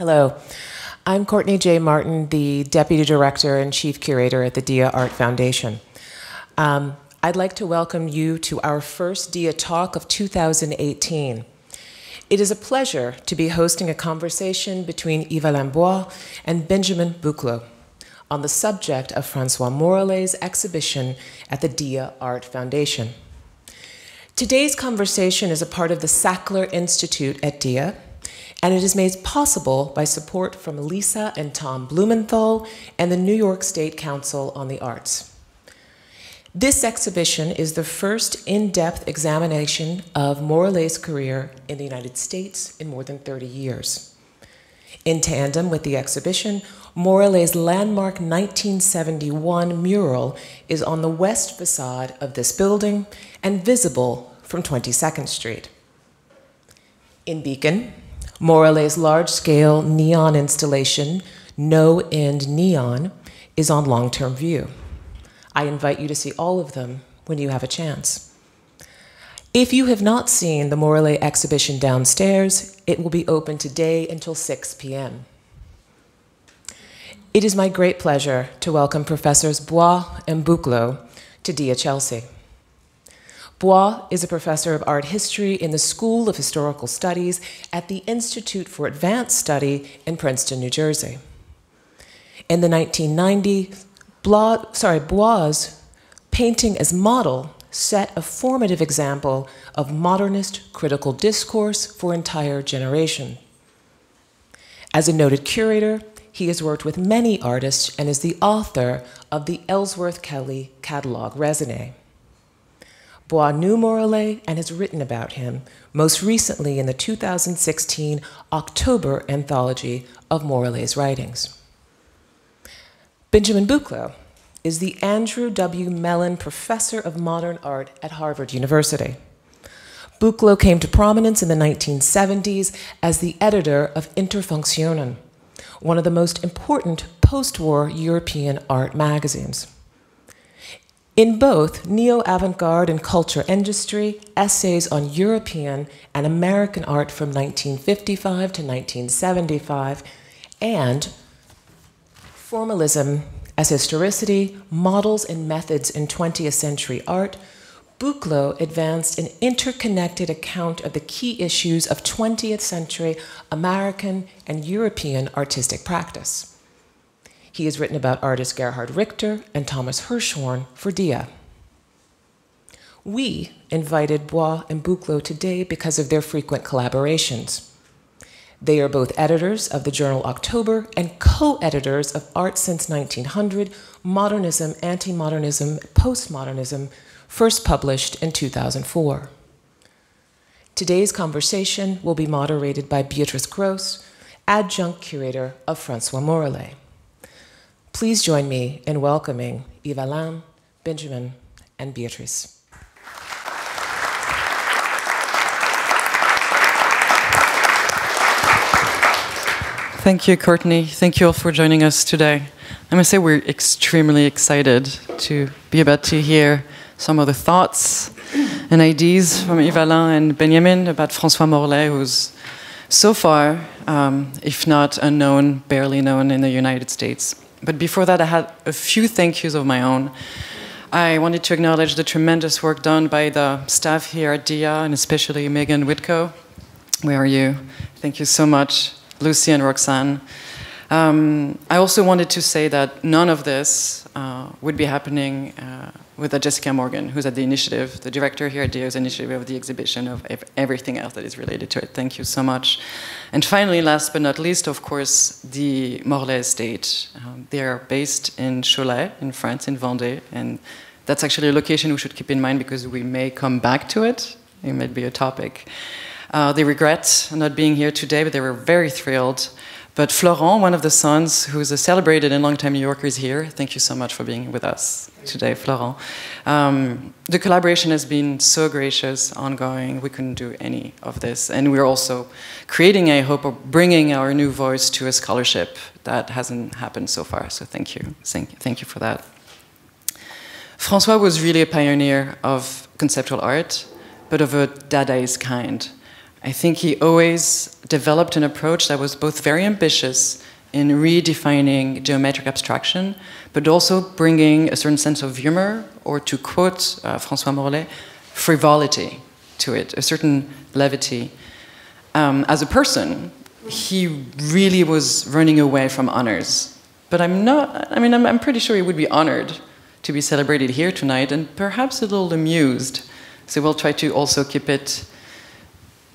Hello. I'm Courtney J. Martin, the Deputy Director and Chief Curator at the DIA Art Foundation. Um, I'd like to welcome you to our first DIA Talk of 2018. It is a pleasure to be hosting a conversation between Yve-Alain Bois and Benjamin Buchloh on the subject of Francois Morellet's exhibition at the DIA Art Foundation. Today's conversation is a part of the Sackler Institute at DIA, and it is made possible by support from Lisa and Tom Blumenthal and the New York State Council on the Arts. This exhibition is the first in depth examination of Morellet's career in the United States in more than 30 years. In tandem with the exhibition, Morellet's landmark 1971 mural is on the west facade of this building and visible from 22nd Street. In Beacon, Morellet's large scale neon installation, No End Neon, is on long term view. I invite you to see all of them when you have a chance. If you have not seen the Morellet exhibition downstairs, it will be open today until 6 p.m. It is my great pleasure to welcome Professors Bois and Buchloh to DIA Chelsea. Bois is a professor of art history in the School of Historical Studies at the Institute for Advanced Study in Princeton, New Jersey. In the 1990s, Bla, sorry, Bois' painting as model set a formative example of modernist critical discourse for entire generation. As a noted curator, he has worked with many artists and is the author of the Ellsworth Kelly catalog Raisonné. Bois knew Morellet and has written about him, most recently in the 2016 October anthology of Morellet's writings. Benjamin Buchloh is the Andrew W. Mellon Professor of Modern Art at Harvard University. Buchloh came to prominence in the 1970s as the editor of Interfunktionen, one of the most important post war European art magazines. In both neo avant garde and culture industry, essays on European and American art from 1955 to 1975, and Formalism as Historicity, Models and Methods in 20th Century Art, Buchloh advanced an interconnected account of the key issues of 20th century American and European artistic practice. He has written about artists Gerhard Richter and Thomas Hirschhorn for DIA. We invited Bois and Buchloh today because of their frequent collaborations. They are both editors of the journal October and co editors of Art Since 1900 Modernism, Anti Modernism, Postmodernism, first published in 2004. Today's conversation will be moderated by Beatrice Gross, adjunct curator of Francois Morellet. Please join me in welcoming Yve-Alain, Benjamin, and Beatrice. Thank you, Courtney. Thank you all for joining us today. I must say we're extremely excited to be about to hear some of the thoughts and ideas from Yve-Alain and Benjamin about François Morellet, who's so far, um, if not unknown, barely known in the United States. But before that, I had a few thank yous of my own. I wanted to acknowledge the tremendous work done by the staff here at DIA, and especially Megan Whitco. Where are you? Thank you so much. Lucy and Roxanne. Um, I also wanted to say that none of this uh, would be happening uh, without Jessica Morgan, who's at the initiative, the director here at DIA's initiative of the exhibition, of everything else that is related to it. Thank you so much. And finally, last but not least, of course, the Morellet estate. Um, they are based in Cholet, in France, in Vendée, and that's actually a location we should keep in mind because we may come back to it. It might be a topic. Uh, they regret not being here today, but they were very thrilled. But Florent, one of the sons, who's a celebrated and longtime New Yorker, is here. Thank you so much for being with us today, Florent. Um, the collaboration has been so gracious, ongoing. We couldn't do any of this. And we're also creating a hope of bringing our new voice to a scholarship that hasn't happened so far. So thank you. Thank you, thank you for that. Francois was really a pioneer of conceptual art, but of a Dadaist kind. I think he always developed an approach that was both very ambitious in redefining geometric abstraction, but also bringing a certain sense of humor, or to quote uh, Francois Morellet, frivolity to it, a certain levity. Um, as a person, he really was running away from honors. But I'm not, I mean, I'm, I'm pretty sure he would be honored to be celebrated here tonight and perhaps a little amused. So we'll try to also keep it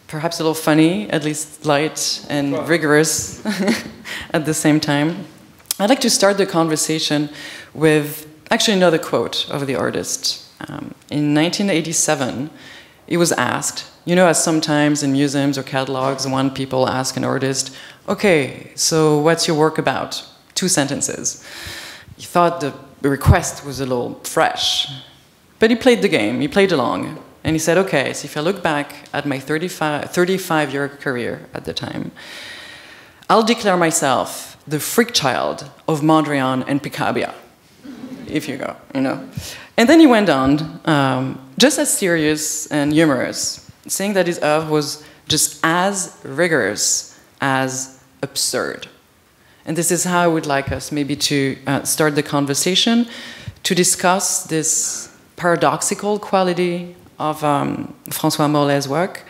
perhaps a little funny, at least light and rigorous at the same time. I'd like to start the conversation with actually another quote of the artist. Um, in 1987, he was asked, you know, as sometimes in museums or catalogs, when people ask an artist, okay, so what's your work about? Two sentences. He thought the request was a little fresh, but he played the game, he played along. And he said, okay, so if I look back at my 35, 35 year career at the time, I'll declare myself the freak child of Mondrian and Picabia, if you go, you know. And then he went on, um, just as serious and humorous, saying that his oeuvre was just as rigorous as absurd. And this is how I would like us maybe to uh, start the conversation to discuss this paradoxical quality of um, Francois Morellet's work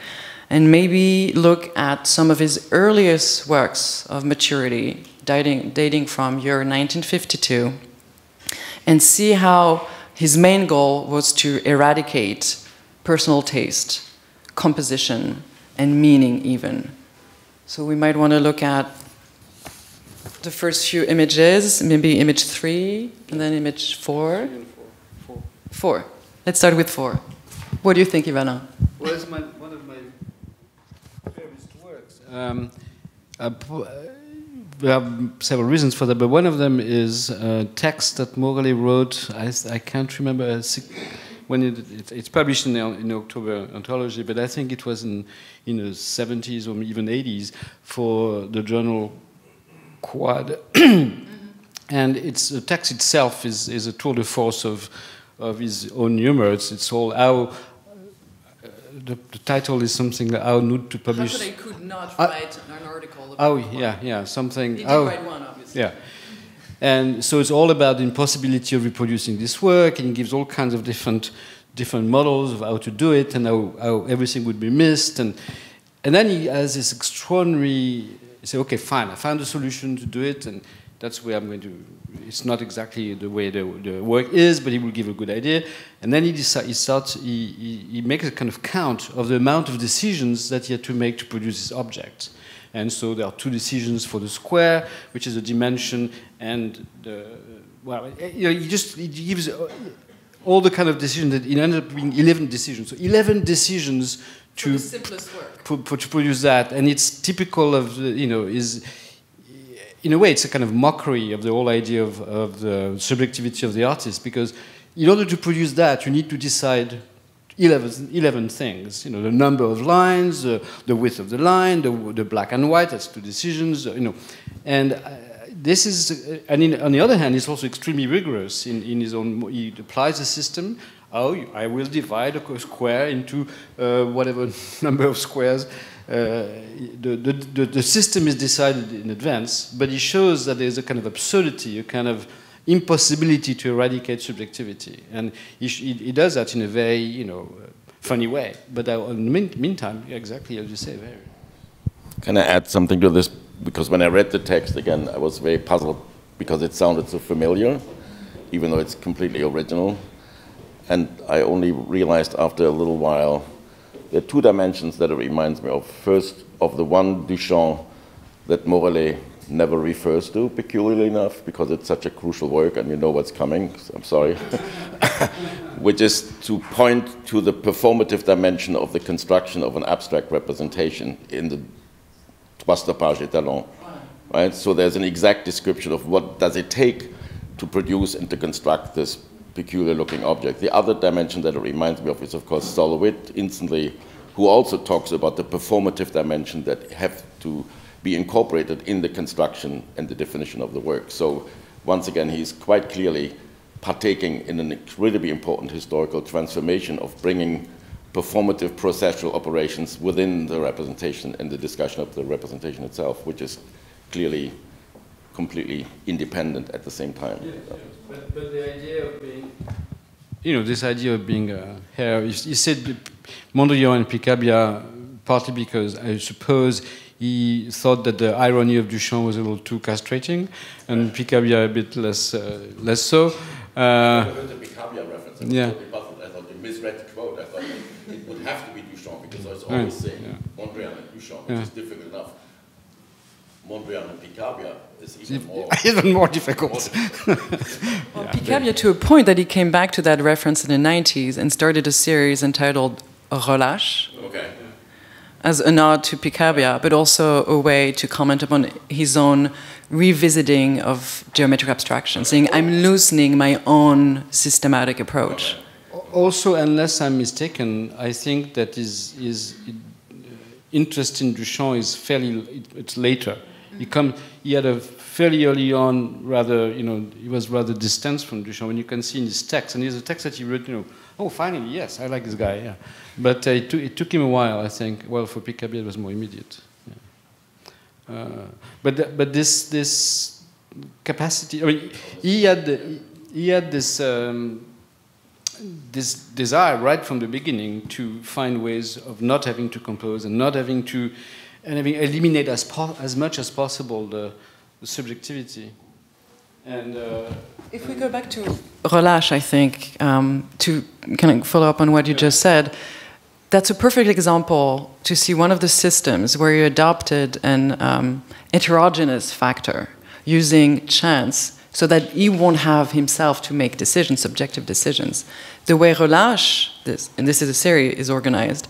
and maybe look at some of his earliest works of maturity, dating, dating from year 1952, and see how his main goal was to eradicate personal taste, composition, and meaning even. So we might want to look at the first few images, maybe image three, and then image four. Four. four. Let's start with four. What do you think, Ivana? Well, it's my, one of my favorite works. Um, uh, there are several reasons for that, but one of them is a text that Morellet wrote. I, I can't remember when it, it, it's published in the in October anthology, but I think it was in in the 70s or even 80s for the journal Quad. and it's the text itself is, is a tour de force of of his own humor. It's, it's all how the, the, title is something that how not to publish. How they could not write an article. oh yeah, yeah, something. He did oh, write one, obviously. Yeah, and so it's all about the impossibility of reproducing this work, and gives all kinds of different different models of how to do it, and how, how everything would be missed, and and then he has this extraordinary. He say, okay, fine, I found a solution to do it, and that's where I'm going to. It's not exactly the way the, the work is, but he will give a good idea. And then he, decide, he starts, he, he, he, makes a kind of count of the amount of decisions that he had to make to produce this object. And so there are two decisions for the square, which is a dimension, and the, well, eh, you know, he just he gives all the kind of decisions that it ended up being 11 decisions. So 11 decisions to, for simplest work. to produce that. And it's typical of, you know, is in a way, it's a kind of mockery of the whole idea of, of the subjectivity of the artist because in order to produce that, you need to decide 11, 11 things. You know, the number of lines, uh, the width of the line, the, the, black and white, that's two decisions, you know. And uh, this is, uh, and in, on the other hand, he's also extremely rigorous in, in his own, he applies a system, oh, I will divide a square into uh, whatever number of squares the, the, the, system is decided in advance, but it shows that there's a kind of absurdity, a kind of impossibility to eradicate subjectivity. And he, he does that in a very, you know, funny way. But uh, in the meantime, exactly as you say, very. Can I add something to this? Because when I read the text again, I was very puzzled because it sounded so familiar, even though it's completely original. And I only realized after a little while there are two dimensions that it reminds me of. First, of the one Duchamp that Morellet never refers to, peculiarly enough, because it's such a crucial work and you know what's coming. So I'm sorry. Which is to point to the performative dimension of the construction of an abstract representation in the Trois Stoppages Étalon. Right? So there's an exact description of what does it take to produce and to construct this peculiar looking object. The other dimension that it reminds me of is, of course, Sol LeWitt instantly, who also talks about the performative dimension that have to be incorporated in the construction and the definition of the work. So once again, he's quite clearly partaking in an incredibly important historical transformation of bringing performative processual operations within the representation and the discussion of the representation itself, which is clearly completely independent at the same time. Yeah, yeah. But, but, the idea of being, you know, this idea of being uh, here, you, you said Mondrian and Picabia partly because I suppose he thought that the irony of Duchamp was a little too castrating, and Picabia a bit less, uh, less so. Uh, the Picabia reference. yeah. I thought you misread the quote. I thought it would have to be Duchamp because I was always right. saying yeah. Mondrian and Duchamp, which yeah. is difficult enough. Mondrian and Picabia is even more, even more difficult. well, yeah. Picabia, to a point that he came back to that reference in the 90s and started a series entitled Relâche. Okay. As a nod to Picabia, but also a way to comment upon his own revisiting of geometric abstraction, saying, I'm loosening my own systematic approach. Also, unless I'm mistaken, I think that is, is uh, interest in Duchamp is fairly, it's later. He, come, he had a fairly early on, rather, you know, he was rather distanced from Duchamp. And you can see in his text, and there's a text that he wrote, you know, oh, finally, yes, I like this guy, yeah. But uh, it, it, took him a while, I think. Well, for Picabia, it was more immediate. Yeah. Uh, but, but this, this capacity, I mean, he had, he had this, um, this desire right from the beginning to find ways of not having to compose and not having to and having eliminate as, as much as possible the, the subjectivity. And uh, if we go back to Relâche, I think um, to kind of follow up on what you yeah. just said, that's a perfect example to see one of the systems where you adopted an um, heterogeneous factor using chance so that he won't have himself to make decisions, subjective decisions. The way Relâche, this, and this is a series, is organized,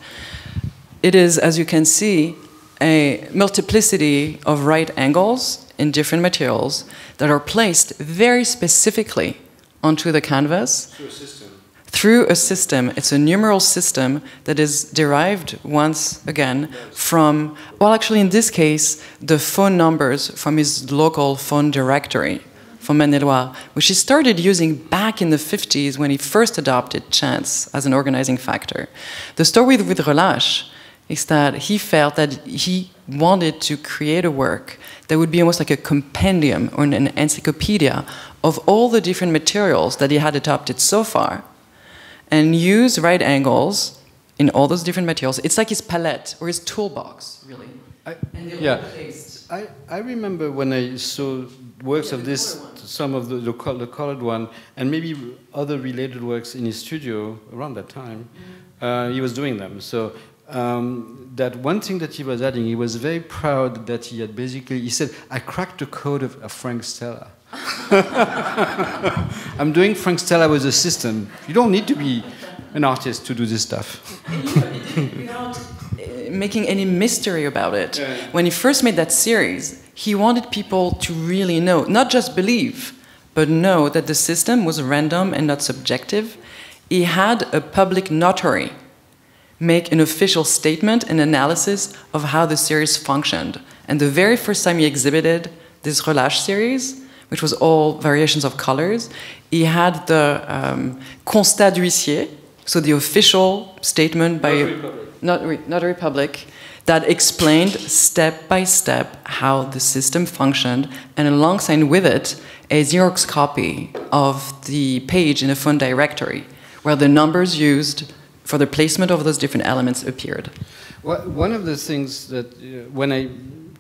it is, as you can see, a multiplicity of right angles in different materials that are placed very specifically onto the canvas through a system. Through a system. It's a numeral system that is derived once again from, well, actually, in this case, the phone numbers from his local phone directory from Maine-et-Loire, which he started using back in the 50s when he first adopted chance as an organizing factor. The story with, with Relâche is that he felt that he wanted to create a work that would be almost like a compendium or an encyclopedia of all the different materials that he had adopted so far and use right angles in all those different materials. It's like his palette or his toolbox, really. I, yeah. I, I remember when I saw works yeah, of this, some of the, the, the, colored one, and maybe other related works in his studio around that time, mm. uh, he was doing them. So um, that one thing that he was adding, he was very proud that he had basically, he said, I cracked the code of, of Frank Stella. I'm doing Frank Stella with a system. You don't need to be an artist to do this stuff. Without making any mystery about it. Yeah. When he first made that series, he wanted people to really know, not just believe, but know that the system was random and not subjective. He had a public notary make an official statement and analysis of how the series functioned. And the very first time he exhibited this Relâche series, which was all variations of colors, he had the um, constat d'huissier, so the official statement by not, not a republic, that explained step by step how the system functioned, and alongside with it, a Xerox copy of the page in the phone directory, where the numbers used for the placement of those different elements appeared. Well, one of the things that uh, when I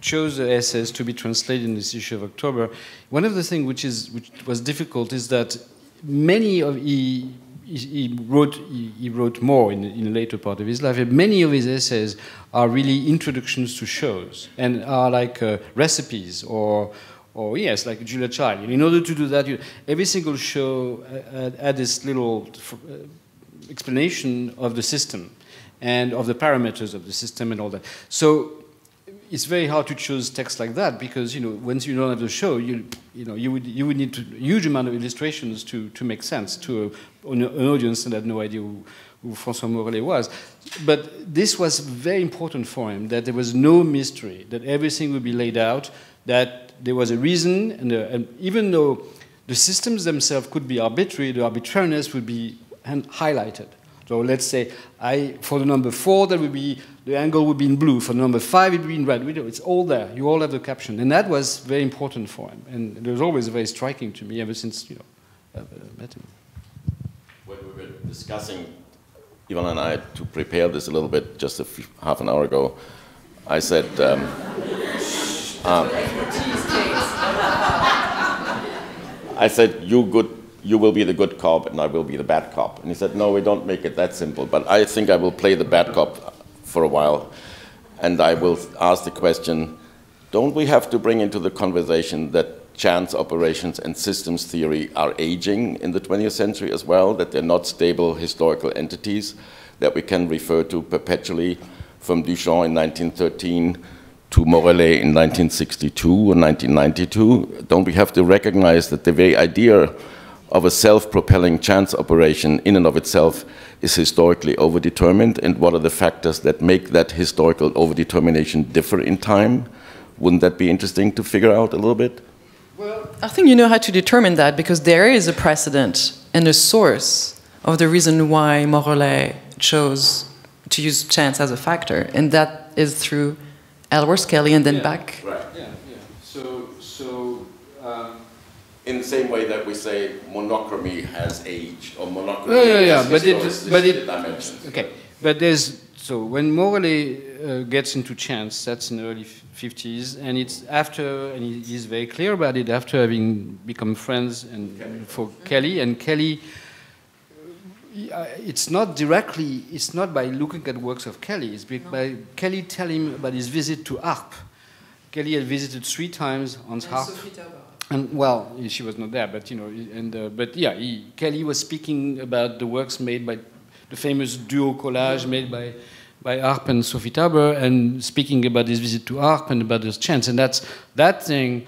chose the essays to be translated in this issue of October, one of the things which is which was difficult is that many of he, he wrote he, wrote more in, in the later part of his life. Many of his essays are really introductions to shows and are like uh, recipes or or yes, like Julia Child. In order to do that, you, every single show uh, had this little uh, explanation of the system and of the parameters of the system and all that. So it's very hard to choose text like that because you know once you don't have the show, you you know you would you would need to, a huge amount of illustrations to to make sense to a, an audience that had no idea who, who François Morellet was. But this was very important for him that there was no mystery, that everything would be laid out, that there was a reason, and, a, and even though the systems themselves could be arbitrary, the arbitrariness would be highlighted. So let's say I, for the number four, that will be the angle would be in blue. For the number five, it would be in red. It's all there. You all have the caption, and that was very important for him. And it was always very striking to me ever since you know I met him. When we were discussing, Ivan and I, to prepare this a little bit, just a few, half an hour ago, I said. Um, um, I said, you good you will be the good cop and I will be the bad cop. And he said, no, we don't make it that simple, but I think I will play the bad cop for a while. And I will ask the question, don't we have to bring into the conversation that chance operations and systems theory are aging in the 20th century as well, that they're not stable historical entities that we can refer to perpetually from Duchamp in 1913 to Morellet in 1962 or 1992? Don't we have to recognize that the very idea of a self-propelling chance operation in and of itself is historically overdetermined and what are the factors that make that historical overdetermination differ in time? Wouldn't that be interesting to figure out a little bit? Well, I think you know how to determine that because there is a precedent and a source of the reason why Morellet chose to use chance as a factor, and that is through Ellsworth Kelly and then yeah, back. Right. Yeah, yeah. So, so um, in the same way that we say monochromy has age or monochromy yeah, yeah, yeah. has but it, but it, dimensions. okay. But there's so when Morellet uh, gets into chance, that's in the early 50s, and it's after, and he's very clear about it after having become friends and for Kelly and Kelly. uh, It's not directly. It's not by looking at works of Kelly. It's by, by Kelly telling him about his visit to Arp. Kelly had visited three times on Arp. And well, she was not there, but you know, and uh, but yeah, he, Kelly was speaking about the works made by the famous duo collage made by by Arp and Sophie Taeuber, and speaking about his visit to Arp and about his chance, and that's that thing.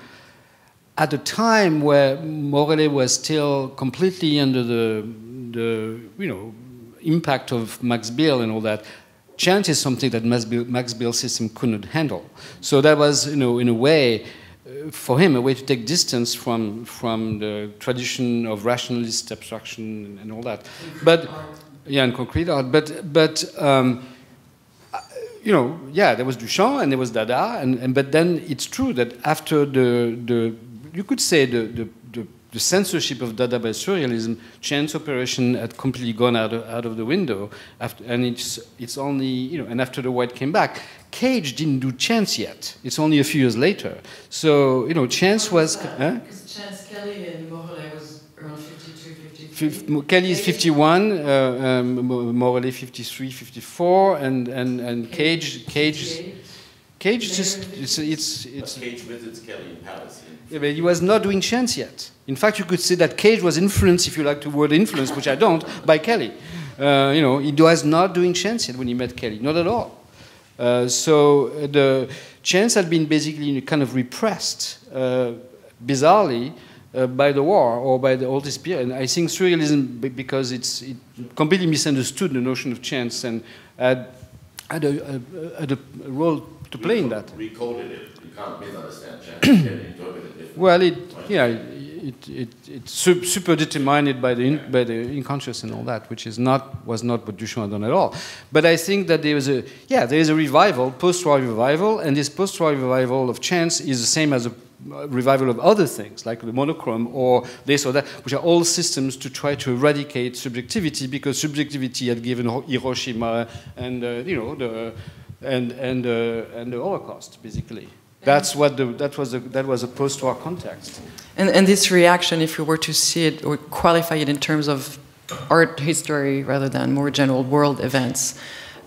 At a time where Morellet was still completely under the the you know impact of Max Bill and all that, chance is something that Max Bill, Max Bill system couldn't handle. So that was you know in a way for him a way to take distance from from the tradition of rationalist abstraction and, all that. But yeah, and concrete art. But but um, you know, yeah, there was Duchamp and there was Dada, and, and but then it's true that after the the you could say the the, the, censorship of Dada by surrealism, chance operation had completely gone out of, out of the window, after, and it's it's only you know, and after the white came back, Cage didn't do chance yet. It's only a few years later. So you know, chance was. Huh? Because Chance Kelly and Morellet was around 52, 53. Fif- Kelly is 51, uh, um, Mo- Morellet 53, 54, and, and, and Cage, Cage, Cage just, it's, it's, it's Cage visits Kelly in Paris. yeah, but he was not doing chance yet. In fact, you could say that Cage was influenced, if you like the word influence, which I don't, by Kelly. Uh, you know, he was not doing chance yet when he met Kelly, not at all. Uh, so uh, the chance had been basically kind of repressed, uh, bizarrely, uh, by the war or by the all this period. And I think surrealism, because it's it completely misunderstood the notion of chance and had, had, a, a, had a role to play in that. Recoded it. You can't misunderstand chance. You can interpret it. Well, it, yeah, it, it, it's super determined by the, in, by the unconscious and all that, which is not, was not what Duchamp had done at all. But I think that there is a, yeah, there is a revival, post-war revival, and this post-war revival of chance is the same as a revival of other things, like the monochrome or this or that, which are all systems to try to eradicate subjectivity, because subjectivity had given Hiroshima and, uh, you know, the, and, and, uh, and the Holocaust, basically. That's what the, that was a, that was a post-war context. And, and this reaction, if you were to see it or qualify it in terms of art history rather than more general world events,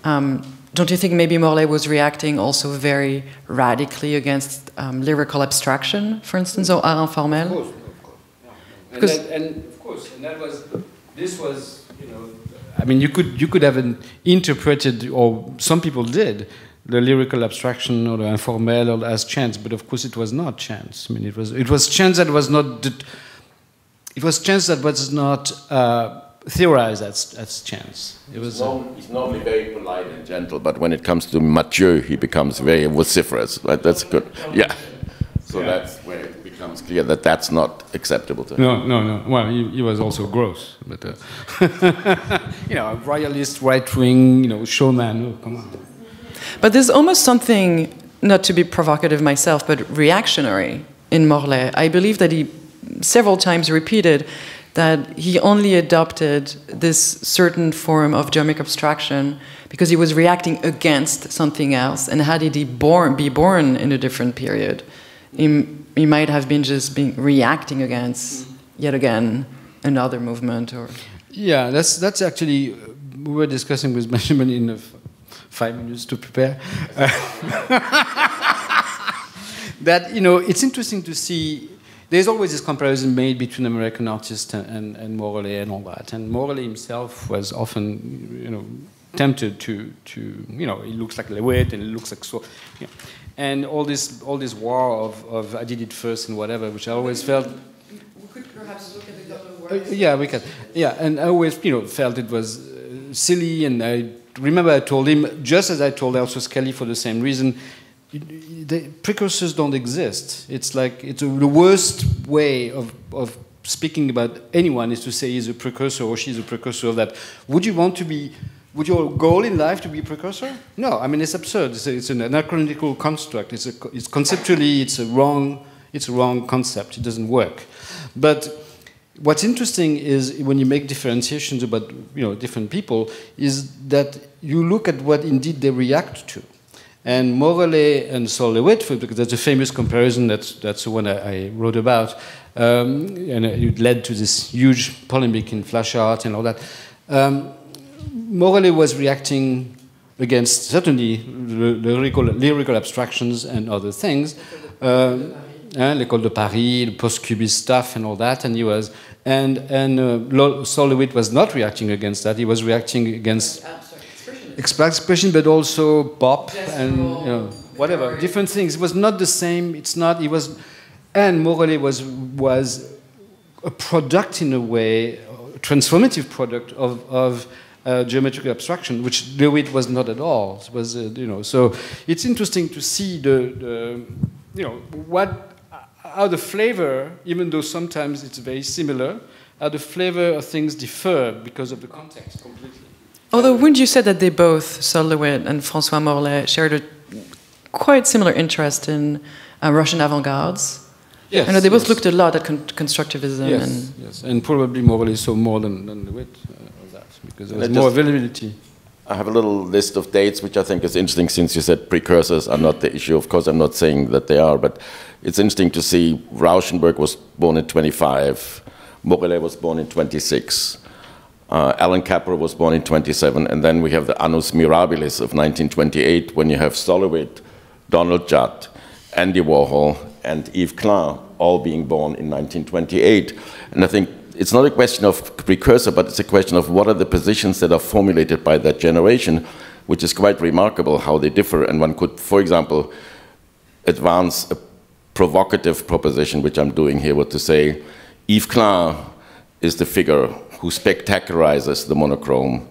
um, don't you think maybe Morellet was reacting also very radically against um, lyrical abstraction, for instance, or art informel? Of course, of course. Yeah. And, that, and of course, and that was, this was, you know, I mean, you could you could have an interpreted, or some people did, the lyrical abstraction or the informel or as chance, but of course it was not chance. I mean, it was it was chance that was not. It was chance that was not uh, theorized as, as chance. It was. He's, norm- he's normally very polite and gentle, but when it comes to Mathieu, he becomes very vociferous. Right? That's good. Yeah. So Yeah. that's where it becomes becomes clear that that's not acceptable to him. No, no, no. Well, he, he was also gross, but uh, you know, a royalist, right wing, you know, showman. Oh, come on. But there's almost something, not to be provocative myself, but reactionary in Morellet. I believe that he several times repeated that he only adopted this certain form of geometric abstraction because he was reacting against something else. And had he born, be born in a different period, he, he might have been just being reacting against mm-hmm. yet again another movement or. Yeah, that's that's actually we were discussing with Benjamin in the five minutes to prepare. that you know, it's interesting to see. There's always this comparison made between American artists and, and, and Morellet and all that. And Morellet himself was often, you know, tempted to, to you know, he looks like Lewitt and he looks like so, you know. And all this, all this war of, of I did it first and whatever, which I always felt. We could perhaps look at the couple of words. Uh, yeah, we can. Yeah, and I always, you know, felt it was uh, silly, and I remember I told him, just as I told Ellsworth Kelly for the same reason, the precursors don't exist. It's like it's a, the worst way of, of speaking about anyone is to say he's a precursor or she's a precursor of that. Would you want to be? Would your goal in life to be a precursor? No, I mean it's absurd. It's, a, it's an anachronical construct. It's, a, it's conceptually it's a wrong it's a wrong concept. It doesn't work. But what's interesting is when you make differentiations about you know different people is that you look at what indeed they react to. And Morellet and Sol LeWitt, because that's a famous comparison, that's, that's the one I, I wrote about, um, and it led to this huge polemic in flash art and all that. Um, Morellet was reacting against certainly lyrical, lyrical, abstractions and other things, uh, l'école de Paris, the post-cubist stuff and all that, and he was, and, and uh, Sol LeWitt was not reacting against that, he was reacting against expression, but also pop and you know, whatever different things. It was not the same. It's not. It was, and Morellet was was a product in a way, a transformative product of of uh, geometric abstraction, which LeWitt was not at all. It was uh, you know. So it's interesting to see the, the you know what how the flavor, even though sometimes it's very similar, how the flavor of things differ because of the context completely. Although, wouldn't you say that they both, Sol LeWitt and Francois Morellet, shared a quite similar interest in uh, Russian avant-gardes? Yes. I know they both yes. looked a lot at con constructivism. Yes, and yes, and probably Morellet so more than, than LeWitt uh, because there was more availability. I have a little list of dates which I think is interesting since you said precursors are not the issue. Of course, I'm not saying that they are, but it's interesting to see Rauschenberg was born in 25, Morellet was born in 26. Uh, Allan Kaprow was born in 27, and then we have the annus mirabilis of 1928 when you have Sol LeWitt, Donald Judd, Andy Warhol, and Yves Klein all being born in 1928. And I think it's not a question of precursor, but it's a question of what are the positions that are formulated by that generation, which is quite remarkable how they differ. And one could, for example, advance a provocative proposition, which I'm doing here, what to say, Yves Klein is the figure who spectacularizes the monochrome.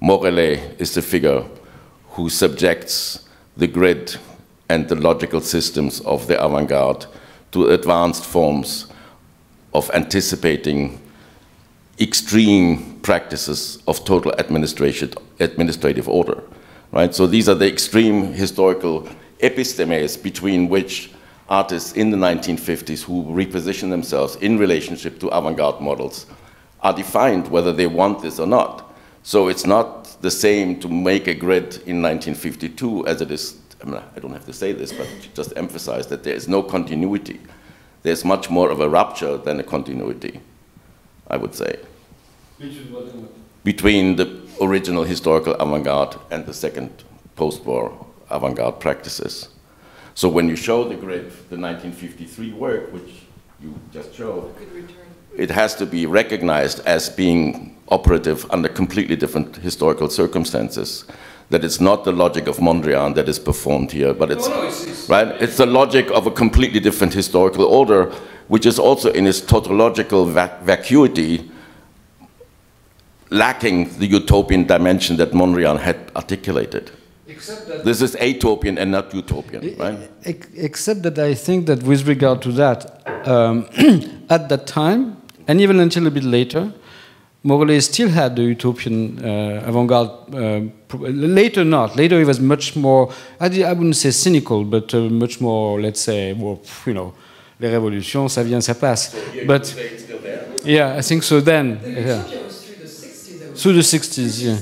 Morellet is the figure who subjects the grid and the logical systems of the avant-garde to advanced forms of anticipating extreme practices of total administrative order. Right? So these are the extreme historical epistemes between which artists in the 1950s who reposition themselves in relationship to avant-garde models are defined whether they want this or not. So it's not the same to make a grid in 1952 as it is, I, mean, I don't have to say this, but just emphasize that there is no continuity. There's much more of a rupture than a continuity, I would say. Between the original historical avant-garde and the second post-war avant-garde practices. So when you show the grid, the 1953 work, which you just showed, it has to be recognized as being operative under completely different historical circumstances. That it's not the logic of Mondrian that is performed here, but it's, no, no, it's, it's right. It's the logic of a completely different historical order, which is also in its tautological vac vacuity lacking the utopian dimension that Mondrian had articulated. Except that This is atopian and not utopian, right? Except that I think that with regard to that, um, at that time, and even until a bit later, Morellet still had the utopian uh, avant-garde. Uh, later, not. Later, he was much more. I, I wouldn't say cynical, but uh, much more. Let's say, well, you know, les révolutions, ça vient, ça passe. But yeah, I think so. Then, yeah. through the 60s, yeah,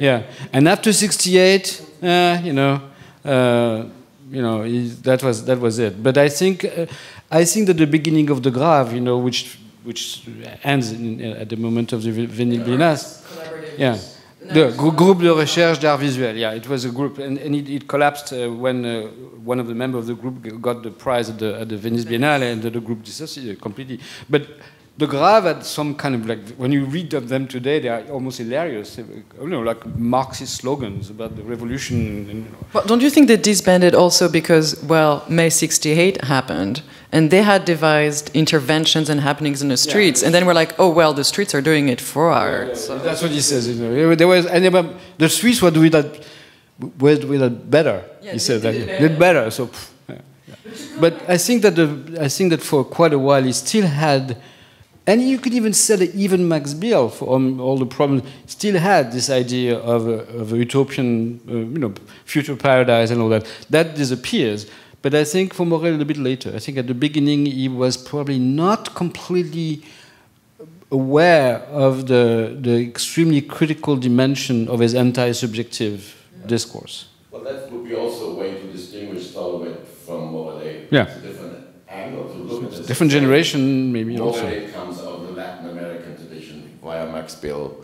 yeah. And after 68, uh, you know, uh, you know, he, that was that was it. But I think, uh, I think that the beginning of the GRAV, you know, which which ends in, at the moment of the Biennale, yeah. The group de recherche d'art visuel, yeah, it was a group, and, and it, it collapsed uh, when uh, one of the members of the group got the prize at the, at the Venice Biennale, and the, the group dissociated completely. But the GRAV had some kind of like, when you read of them today, they are almost hilarious. You know, like Marxist slogans about the revolution. And, you know. Well, don't you think they disbanded also because, well, May 68 happened and they had devised interventions and happenings in the streets, and then we're like, oh, well, the streets are doing it for art. So. That's what he says. You know. There was, and were, the Swiss were doing that, were doing that better. Yeah, he said that did it did better. So, yeah, yeah. but I think that the, I think that for quite a while he still had, and you could even say that even Max Bill, for um, all the problems, still had this idea of a, of a utopian, uh, you know, future paradise and all that. That disappears. But I think for Morellet a little bit later. I think at the beginning he was probably not completely aware of the, the extremely critical dimension of his anti-subjective discourse. Well, that would be also a way to distinguish Sol LeWitt from Morellet. Yeah. It's a different angle to look at this. Different generation, maybe also. Morellet comes out of the Latin American tradition via Max Bill.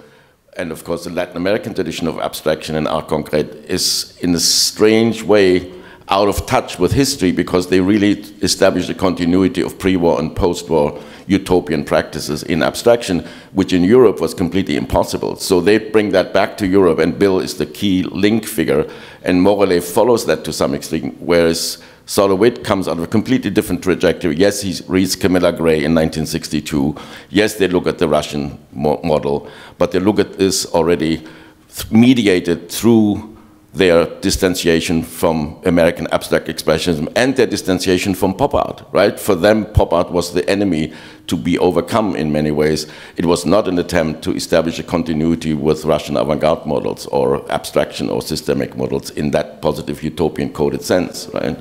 And of course, the Latin American tradition of abstraction and art concrete is, in a strange way, out of touch with history because they really established a continuity of pre war and post war utopian practices in abstraction, which in Europe was completely impossible. So they bring that back to Europe, and Bill is the key link figure, and Morellet follows that to some extent, whereas Sol LeWitt comes out of a completely different trajectory. Yes, he reads Camilla Gray in 1962. Yes, they look at the Russian mo- model, but they look at this already th- mediated through their distanciation from American abstract expressionism and their distanciation from pop art, right? For them, pop art was the enemy to be overcome in many ways. It was not an attempt to establish a continuity with Russian avant garde models or abstraction or systemic models in that positive utopian coded sense, right?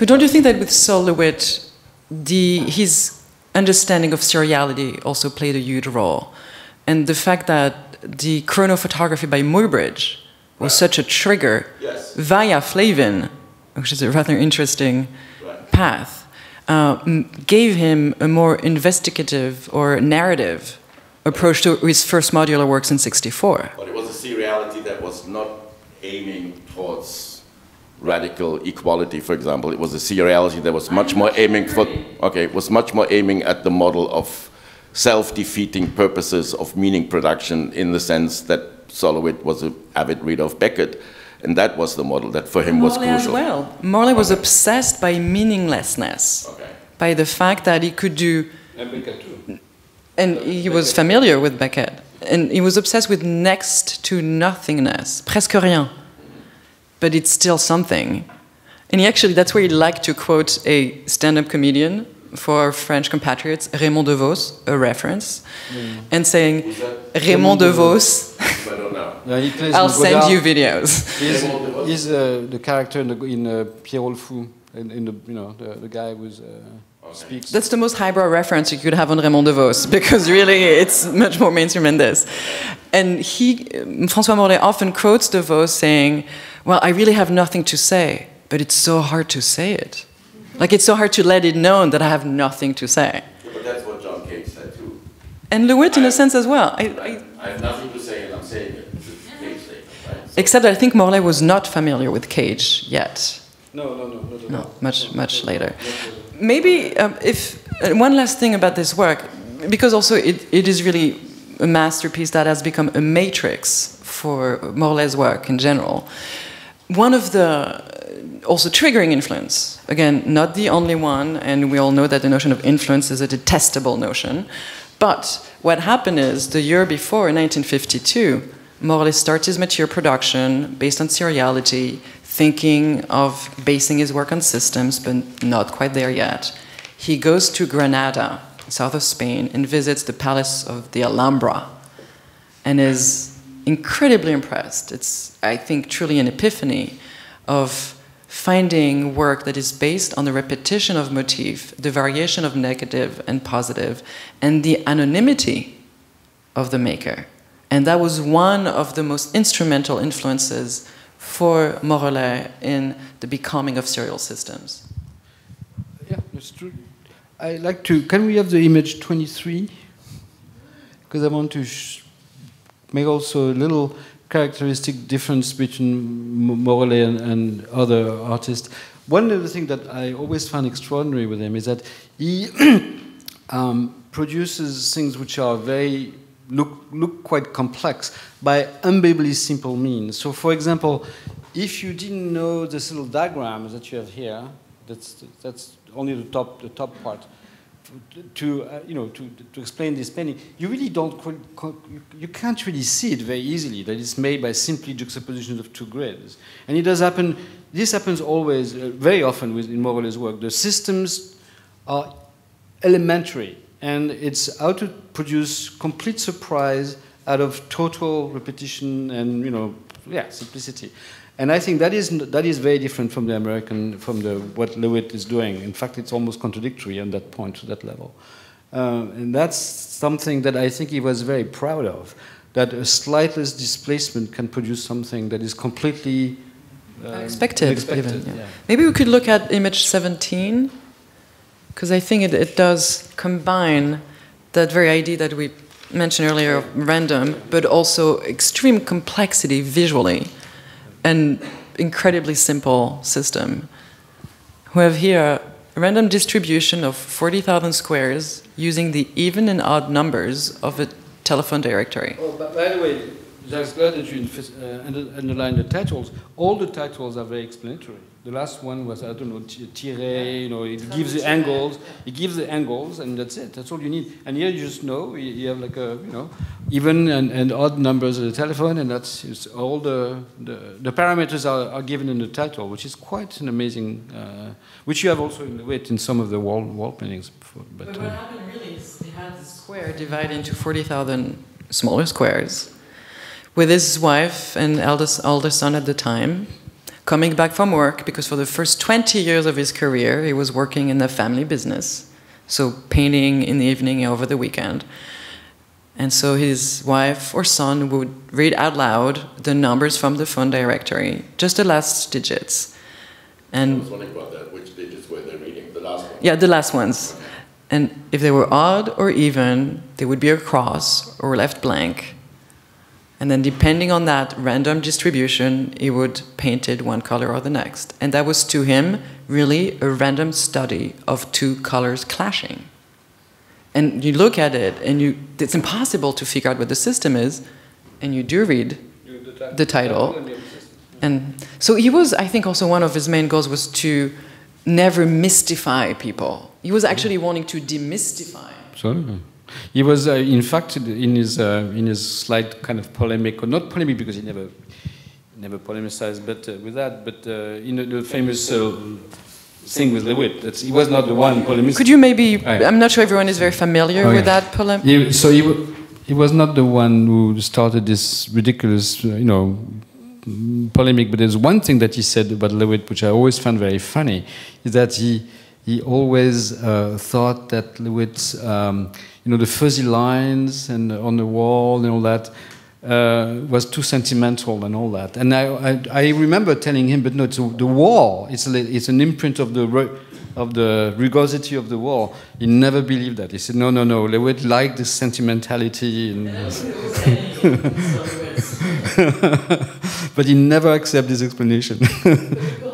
But don't you think that with Sol LeWitt, the, his understanding of seriality also played a huge role? And the fact that the chronophotography by Muybridge was such a trigger Yes. via Flavin, which is a rather interesting Right. path, uh, gave him a more investigative or narrative approach to his first modular works in 64. But it was a seriality that was not aiming towards radical equality, for example. It was a seriality that was much more aiming for okay, it was much more aiming at the model of self-defeating purposes of meaning production in the sense that Sol LeWitt was an avid reader of Beckett, and that was the model that for him was crucial. Morellet as crucial. well. Morellet was obsessed by meaninglessness, Okay. by the fact that he could do and he was familiar with Beckett. And he was obsessed with next to nothingness, presque rien. But it's still something. And he actually, that's where he liked to quote a stand up comedian for our French compatriots, Raymond DeVos, a reference, and saying, Raymond DeVos, I don't know. Yeah, he plays I'll send Godard. you videos. He's, he's uh, the character in, the, in uh, Pierrot le Fou, in, in the you know the, the guy who uh, speaks. That's the most highbrow reference you could have on Raymond DeVos because really it's much more mainstream than this. And he, François Morellet often quotes DeVos saying, Well, I really have nothing to say, but it's so hard to say it. Like it's so hard to let it known that I have nothing to say. But that's what John Cage said too. And Lewitt, in a sense, as well. I, I, I have nothing to say and I'm saying it. It's a Cage statement, right? except I think Morellet was not familiar with Cage yet. No, no, no, no, No, much, much later. Maybe um, if uh, one last thing about this work, because also it, it is really a masterpiece that has become a matrix for Morellet's work in general. One of the uh, also triggering influence, again, not the only one, and we all know that the notion of influence is a detestable notion. But what happened is the year before, in 1952, Morellet starts his material production based on seriality, thinking of basing his work on systems, but not quite there yet. He goes to Granada, south of Spain, and visits the palace of the Alhambra and is incredibly impressed. It's, I think, truly an epiphany of finding work that is based on the repetition of motif, the variation of negative and positive, and the anonymity of the maker. And that was one of the most instrumental influences for Morellet in the becoming of serial systems. Yeah, that's true. I like to. Can we have the image 23? Because I want to make also a little characteristic difference between Morellet and, and, other artists. One of the things that I always find extraordinary with him is that he um, produces things which are very look, look quite complex by unbelievably simple means. So, for example, if you didn't know this little diagram that you have here, that's, that's only the top, the top part, to, uh, you know, to, to explain this painting, you really don't, you can't really see it very easily, that it's made by simply juxtaposition of two grids. And it does happen, this happens always, uh, very often with, in Morellet's work. The systems are elementary and it's how to produce complete surprise out of total repetition and you know yeah simplicity and i think that is that is very different from the american from the what LeWitt is doing in fact it's almost contradictory on that point to that level uh, and that's something that i think he was very proud of that a slightless displacement can produce something that is completely um, unexpected, unexpected even, yeah. Yeah. maybe we could look at image 17 because I think it, it does combine that very idea that we mentioned earlier of random, but also extreme complexity visually and incredibly simple system. We have here a random distribution of 40,000 squares using the even and odd numbers of a telephone directory. Oh, by the way, just glad that you uh, underline the titles. All the titles are very explanatory. The last one was, I don't know, tire, you know, it gives the angles, it gives the angles, and that's it. That's all you need. And here you just know, you have like a, you know, even and, and odd numbers of the telephone, and that's all the, the, the parameters are, are, given in the title, which is quite an amazing, uh, which you have also in LeWitt in some of the wall, wall paintings. Before, but, but what uh, happened really is they had the square divided into 40,000 smaller squares with his wife and eldest, eldest son at the time coming back from work because for the first 20 years of his career, he was working in the family business, so painting in the evening over the weekend. And so his wife or son would read out loud the numbers from the phone directory, just the last digits. And I was wondering about that. Which digits were they reading? The last ones? Yeah, the last ones. And if they were odd or even, they would be a cross or left blank. And then depending on that random distribution, he would paint it one color or the next. And that was to him really a random study of two colors clashing. And you look at it and you, it's impossible to figure out what the system is, and you do read the title. And so he was, I think also one of his main goals was to never mystify people. He was actually wanting to demystify. Absolutely. He was, uh, in fact, in his uh, in his slight kind of polemic, or not polemic because he never never polemicized, but uh, with that, but uh, in the, the famous uh, thing with LeWitt, that's, he was not the one polemicizing. Could you maybe? I'm not sure everyone is very familiar oh, with yeah. that polemic. so he, he was not the one who started this ridiculous, uh, you know, polemic. But there's one thing that he said about LeWitt, which I always found very funny, is that he he always thought that LeWitt's um, you know, the fuzzy lines and on the wall and all that uh, was too sentimental and all that. And I, I, I remember telling him, but no, it's a, the wall. It's, a, it's an imprint of the of the rugosity of the wall. He never believed that. He said, no, no, no. LeWitt liked this sentimentality. And but he never accepted this explanation.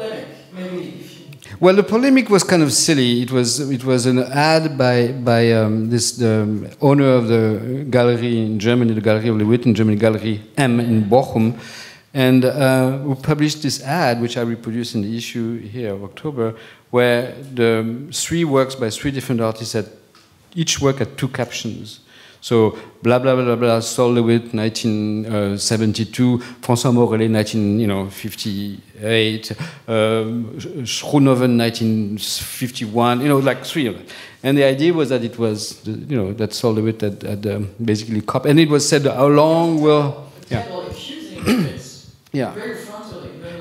Well, the polemic was kind of silly. It was it was an ad by by um, this the owner of the gallery in Germany, the Gallery of LeWitt in Germany, Gallery M in Bochum, and uh, we published this ad, which I reproduced in the issue here of October, where the three works by three different artists had each work had two captions. So blah blah blah blah. Sol LeWitt, 1972. François Morellet, 1958. Um, Schoonhoven, 1951. You know, like three of them. And the idea was that it was, you know, that Sol LeWitt had, had um, basically copied. And it was said, how long will. Yeah. yeah.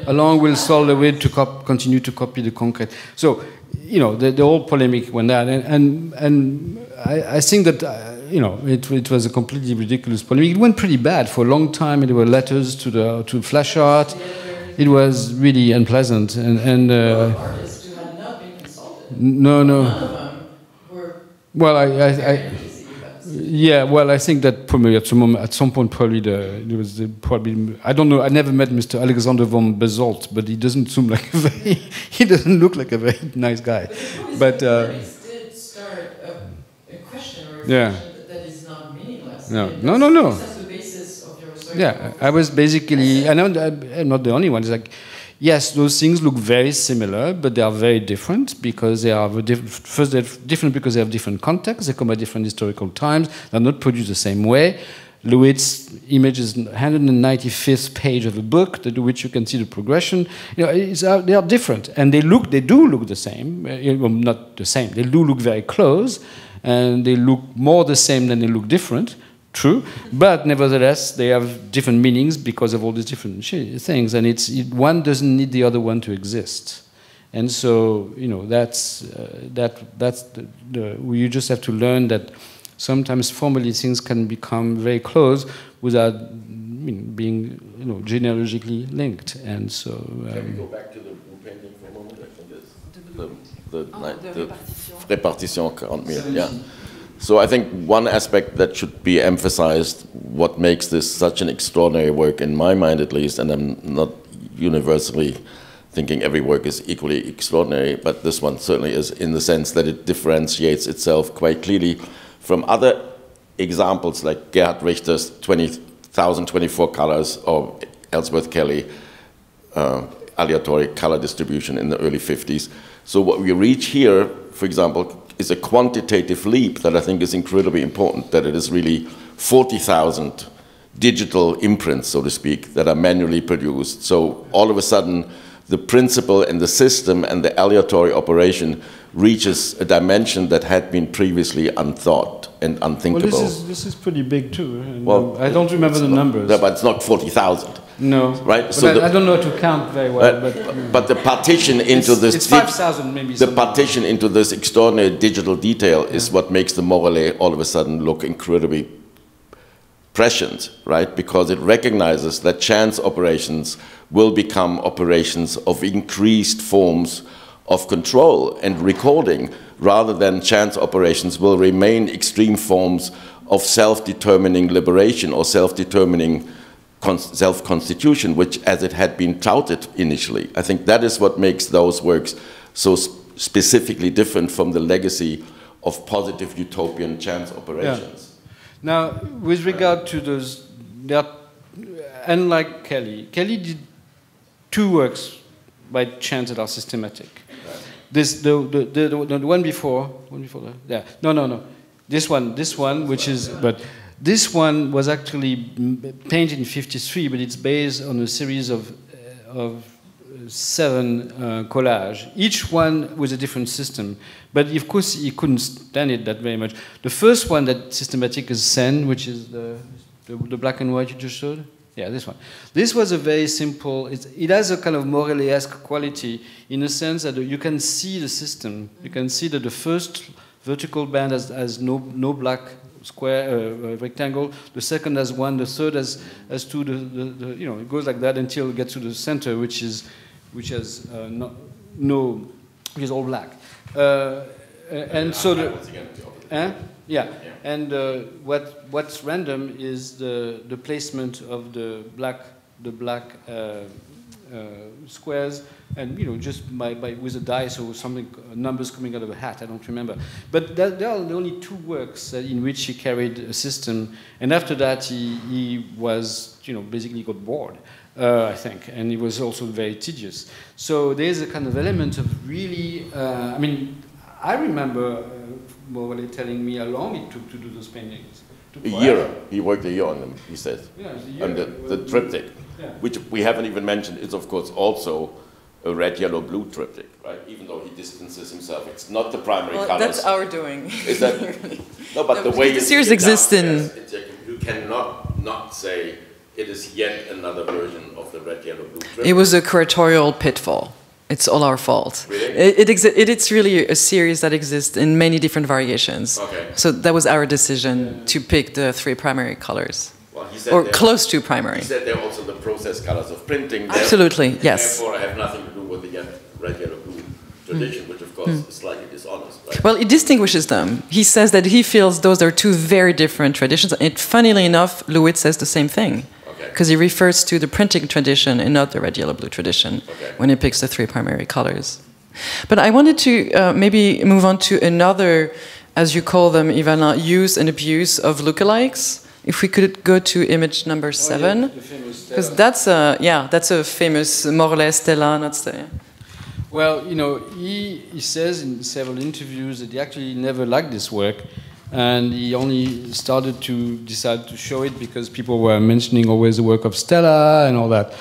Along will Sol LeWitt to continue to copy the concrete. So, you know, the, the whole polemic went that. And, and, and I, I think that. Uh, you know, it, it was a completely ridiculous polemic. It went pretty bad for a long time. There were letters to the to Flash Art. It was really unpleasant. And, and uh, no, no. Well, I, I, I yeah, well, I think that probably at some moment, at some point, probably the, there was the, probably I don't know. I never met Mr. Alexander von Berswordt, but he doesn't seem like a very he doesn't look like a very nice guy. But uh, yeah. No, no, no, no. Yeah, I was basically, and I'm not the only one. It's like, yes, those things look very similar, but they are very different because they are first they're different because they have different contexts. They come at different historical times. They're not produced the same way. LeWitt's image is 195th page of a book, to which you can see the progression. You know, uh, they are different, and they look, they do look the same. Uh, well, not the same. They do look very close, and they look more the same than they look different true, but nevertheless they have different meanings because of all these different things, and it's it, one doesn't need the other one to exist, and so you know that's uh, that that's the, the, you just have to learn that sometimes formally things can become very close without I mean, being you know genealogically linked, and so. Um, can we go back to the painting for a moment? I think it's the the, oh, the, the répartition 40 yeah. So I think one aspect that should be emphasized, what makes this such an extraordinary work, in my mind at least, and I'm not universally thinking every work is equally extraordinary, but this one certainly is in the sense that it differentiates itself quite clearly from other examples like Gerhard Richter's 20,024 colors or Ellsworth Kelly uh, aleatory color distribution in the early 50s. So what we reach here, for example, is a quantitative leap that I think is incredibly important, that it is really 40,000 digital imprints, so to speak, that are manually produced. So all of a sudden, the principle and the system and the aleatory operation reaches a dimension that had been previously unthought and unthinkable. Well, this is, this is pretty big too. Well, I don't remember the not, numbers. No, but it's not 40,000. No. Right? so I, the, I, don't know how to count very well. but, but the partition into it's, this. It's 5,000 maybe. The partition into this extraordinary digital detail yeah. is what makes the Morellet all of a sudden look incredibly prescient, right? Because it recognizes that chance operations will become operations of increased forms of control and recording rather than chance operations will remain extreme forms of self-determining liberation or self-determining self-constitution, which as it had been touted initially. I think that is what makes those works so sp specifically different from the legacy of positive utopian chance operations. Yeah. Now, with regard to those, are, unlike Kelly, Kelly did two works by chance that are systematic. This, the, the, the, the, one before, one before that, yeah, no, no, no. This one, this one, which is, but this one was actually painted in 53, but it's based on a series of, uh, of seven uh, collages, each one with a different system. But of course, he couldn't stand it that very much. The first one that systematic is Seine, which is the, the, the, black and white you just showed. Yeah, this one. This was a very simple, it has a kind of Morellet-esque quality in the sense that you can see the system. You can see that the first vertical band has, has no, no black square uh, uh, rectangle. The second has one. The third has has two. The, the, the, you know it goes like that until it gets to the center, which is which has uh, no, no which is all black. Uh, and so the eh? yeah. And uh, what what's random is the the placement of the black the black uh, squares and you know just by, by with a dice or something numbers coming out of a hat i don't remember but there, there are only two works in which he carried a system and after that he, he was you know basically got bored uh, I think, and it was also very tedious. So there's a kind of element of really, uh, I mean, I remember uh, Morellet telling me how long it took to do those paintings. A year. He worked a year on them, he says. Yeah, it's a year. And the, the triptych, Yeah. which we haven't even mentioned, is of course also a red, yellow, blue triptych, right? Even though he distances himself, it's not the primary Well, colors. that's our doing. Is that no? But No, the way the series see exists in- downstairs, it's like you cannot not say it is yet another version of the red, yellow, blue. It was a curatorial pitfall. It's all our fault. Really? It, it, it, it's really a series that exists in many different variations. Okay. So that was our decision to pick the three primary colors, Well, or close to primary. He said they're also the process colors of printing. Absolutely, yes. Therefore, I have nothing to do with the red, yellow, blue tradition, which of course Mm. is slightly dishonest, right? Well, it distinguishes them. He says that he feels those are two very different traditions. And funnily enough, LeWitt says the same thing. Okay. Because he refers to the printing tradition and not the red, yellow, blue tradition Okay. when he picks the three primary colors. But I wanted to uh, maybe move on to another, as you call them, Yve-Alain, use and abuse of lookalikes. If we could go to image number seven, because that's a yeah, that's a famous Morellet Stella, not Stella. Well, you know, he, he says in several interviews that he actually never liked this work, and he only started to decide to show it because people were mentioning always the work of Stella and all that.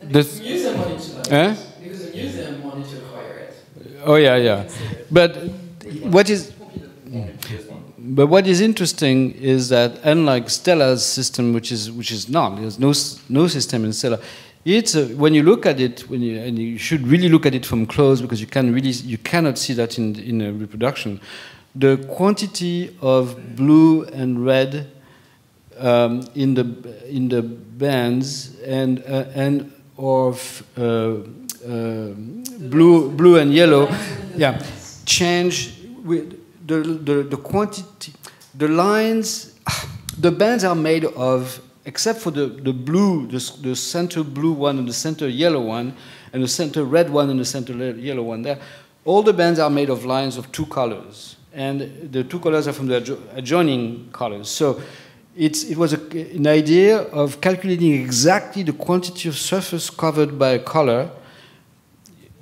The, museum wanted to Eh? Because the museum wanted to acquire it. oh yeah, yeah. But what is but what is interesting is that unlike Stella's system, which is which is not, there's no no system in Stella. It's a, when you look at it, when you, and you should really look at it from close because you can really you cannot see that in in a reproduction. The quantity of blue and red um, in the in the bands and uh, and of uh, uh, blue blue and yellow, yeah, change with the the, the quantity the lines the bands are made of except for the, the blue the, the center blue one and the center yellow one and the center red one and the center yellow one there all the bands are made of lines of two colors. And the two colors are from the adjo- adjoining colors. So it's, it was a, an idea of calculating exactly the quantity of surface covered by a color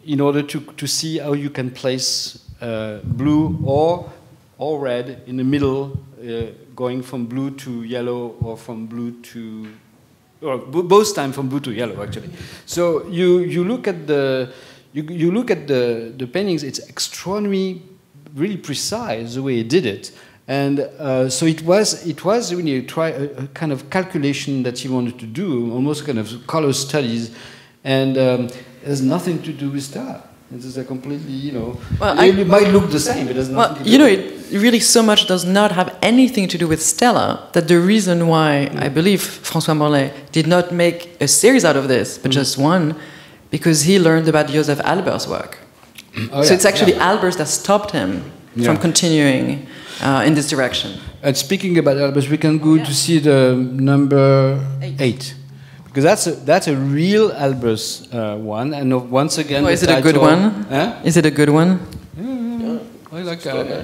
in order to, to see how you can place uh, blue or, or red in the middle, uh, going from blue to yellow or from blue to, or both time from blue to yellow actually. So you, you look at the, you, you look at the, the paintings, it's extraordinarily, really precise the way he did it. And uh, so it was, it was really a, a kind of calculation that he wanted to do, almost kind of color studies, and um, it has nothing to do with that. It is a completely, you know, Well, it I- might look the same, but it has nothing Well, you know, it really so much does not have anything to do with Stella that the reason why I mm. believe François Morellet did not make a series out of this, but mm. just one, because he learned about Joseph Albers' work. Mm. Oh, so yeah, it's actually yeah. Albers that stopped him from continuing uh, in this direction. And speaking about Albers, we can go to see the number Eight. eight. Because that's a, that's a real Albers uh, one. And once again, Oh, is it a good one? Is it a good one? I like, uh,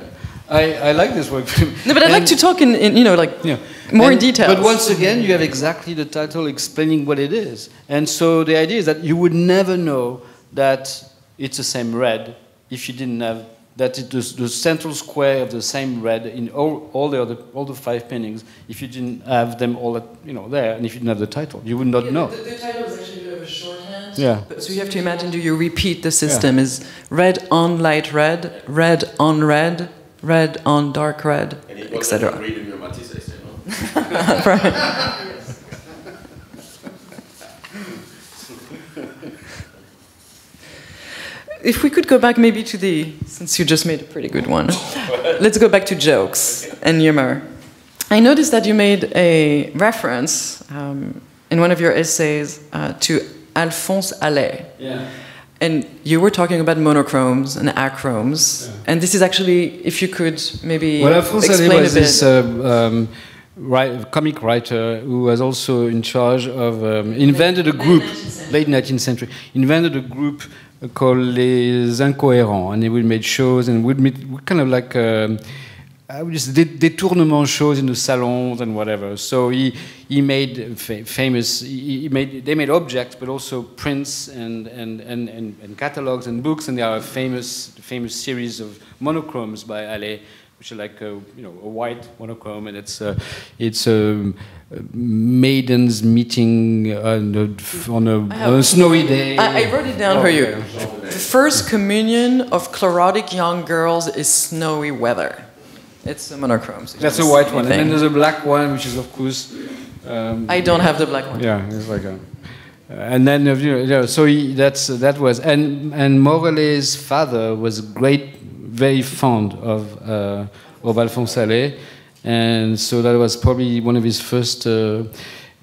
I, I like this work. No, but I'd like to talk in, in you know, like Yeah. more in detail. But once again, you have exactly the title explaining what it is. And so the idea is that you would never know that it's the same red if you didn't have that it is the central square of the same red in all, all the other all the five paintings if you didn't have them all at, you know there and if you didn't have the title you would not know. The, the title is actually a bit of a shorthand. Yeah. But- So you have to imagine: Do you repeat the system? Is red on light red, red on red, red on dark red, And he was etc. reading your Matisse, you know? If we could go back maybe to the, since you just made a pretty good one, let's go back to jokes and humor. I noticed that you made a reference um, in one of your essays uh, to Alphonse Allais. Yeah. And you were talking about monochromes and achromes. And this is actually, if you could maybe Well, Alphonse Allais was a bit. this uh, um, write, comic writer who was also in charge of um, invented a group late 19th century invented a group called les incohérents and they would make shows and would meet kind of like um, I would just détournement shows in the salons and whatever. So he he made fa- famous. He he made they made objects, but also prints and and, and, and and catalogs and books. And there are a famous famous series of monochromes by Allais, which are like a, you know a white monochrome, and it's uh, it's a, maidens meeting on a, on a, on a snowy day. I, I, wrote it down oh, for you. The first communion of chlorotic young girls is snowy weather. It's a monochrome. So That's a white one, and then there's a black one, which is of course. Um, I don't have the black one. Yeah, it's like a. Uh, and then you know, so he, that's that was and and Morellet's father was great, very fond of uh, of Alphonse Allais, and so that was probably one of his first. Uh,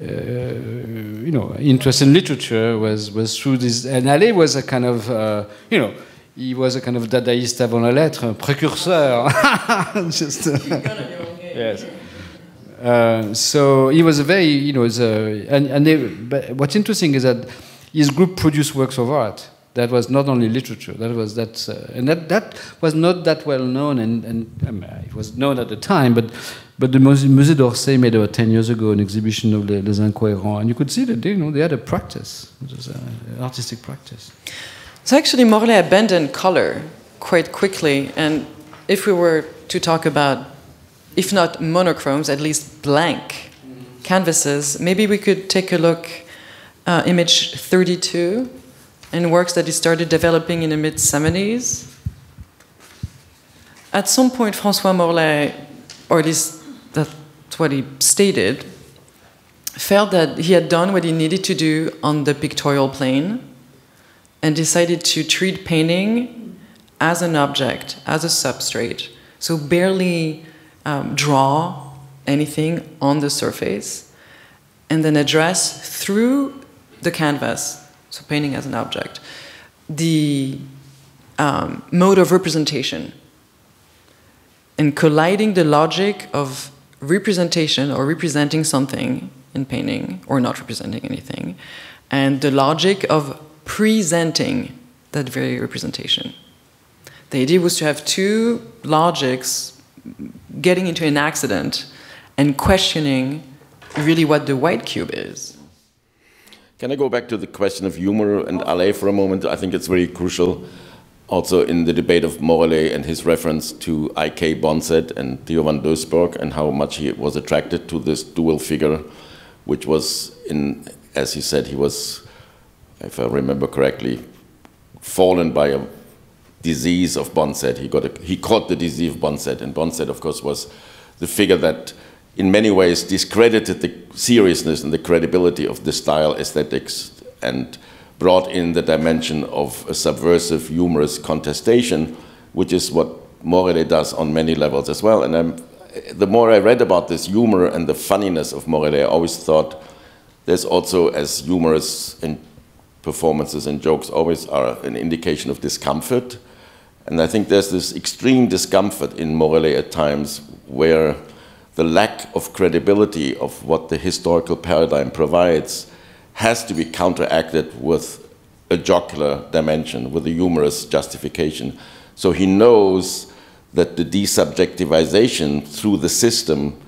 uh, you know, interest in literature was was through this, and Allais was a kind of, uh, you know, he was a kind of dadaist avant la lettre, un précurseur. Just, uh, yes. Uh, so he was a very, you know, a, and, and they, but what's interesting is that his group produced works of art that was not only literature. That was that, uh, and that that was not that well known, and, and um, it was known at the time. But but the Musée d'Orsay made about ten years ago an exhibition of Les, Incohérents, and you could see that they, you know they had a practice, it was an artistic practice. So actually, Morellet abandoned color quite quickly, and if we were to talk about, if not monochromes, at least blank canvases, maybe we could take a look. Uh, image 32 and works that he started developing in the mid 70s. At some point, Francois Morellet, or at least that's what he stated, felt that he had done what he needed to do on the pictorial plane and decided to treat painting as an object, as a substrate. So barely um, draw anything on the surface and then address through the canvas so painting as an object, the um, mode of representation, and colliding the logic of representation or representing something in painting or not representing anything, and the logic of presenting that very representation. The idea was to have two logics getting into an accident and questioning really what the white cube is. Can I go back to the question of humor and Allais for a moment? I think it's very crucial also in the debate of Morellet and his reference to I.K. Bonset and Theo van Doesburg and how much he was attracted to this dual figure, which was, in, as he said, he was, if I remember correctly, fallen by a disease of Bonset. He, got a, he caught the disease of Bonset, and Bonset, of course, was the figure that in many ways discredited the seriousness and the credibility of the style aesthetics and brought in the dimension of a subversive, humorous contestation, which is what Morellet does on many levels as well. And I'm, the more I read about this humor and the funniness of Morellet, I always thought there's also as humorous in performances and jokes always are an indication of discomfort. And I think there's this extreme discomfort in Morellet at times where the lack of credibility of what the historical paradigm provides has to be counteracted with a jocular dimension, with a humorous justification. So he knows that the desubjectivization through the system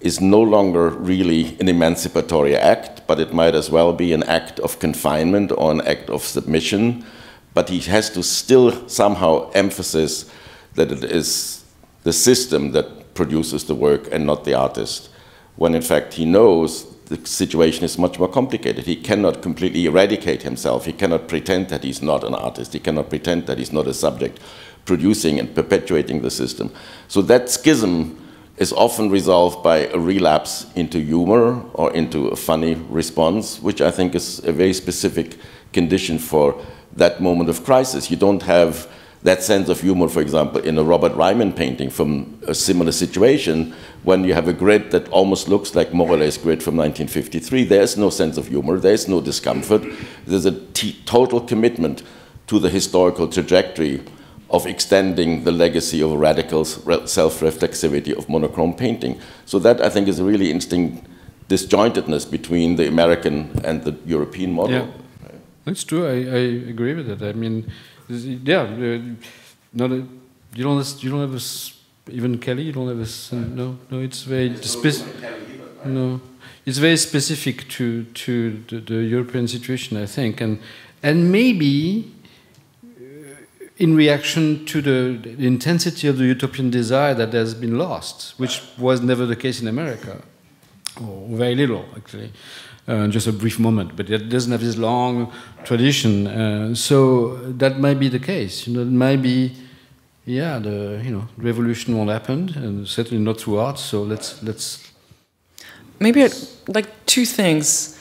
is no longer really an emancipatory act, but it might as well be an act of confinement or an act of submission. But he has to still somehow emphasize that it is the system that produces the work and not the artist, when in fact he knows the situation is much more complicated. He cannot completely eradicate himself. He cannot pretend that he's not an artist. He cannot pretend that he's not a subject producing and perpetuating the system. So that schism is often resolved by a relapse into humor or into a funny response, which I think is a very specific condition for that moment of crisis. You don't have that sense of humor, for example, in a Robert Ryman painting from a similar situation, when you have a grid that almost looks like Morellet's grid from 1953, there's no sense of humor, there's no discomfort, there's a total commitment to the historical trajectory of extending the legacy of radical self-reflexivity of monochrome painting. So that, I think, is a really interesting disjointedness between the American and the European model. Yeah. That's true, I, I agree with it. I mean, yeah, uh, not a, you don't you don't have a, even Kelly. You don't have a no no. It's very specific. No, it's very specific to to the, the, European situation, I think, and and maybe uh, in reaction to the, the, intensity of the utopian desire that has been lost, which was never the case in America, or very little actually. Uh, just a brief moment, but it doesn't have this long tradition. Uh, so that might be the case. You know, it might be, yeah, the you know, revolution won't happen, and certainly not through art. So let's let's. Maybe I'd, like two things.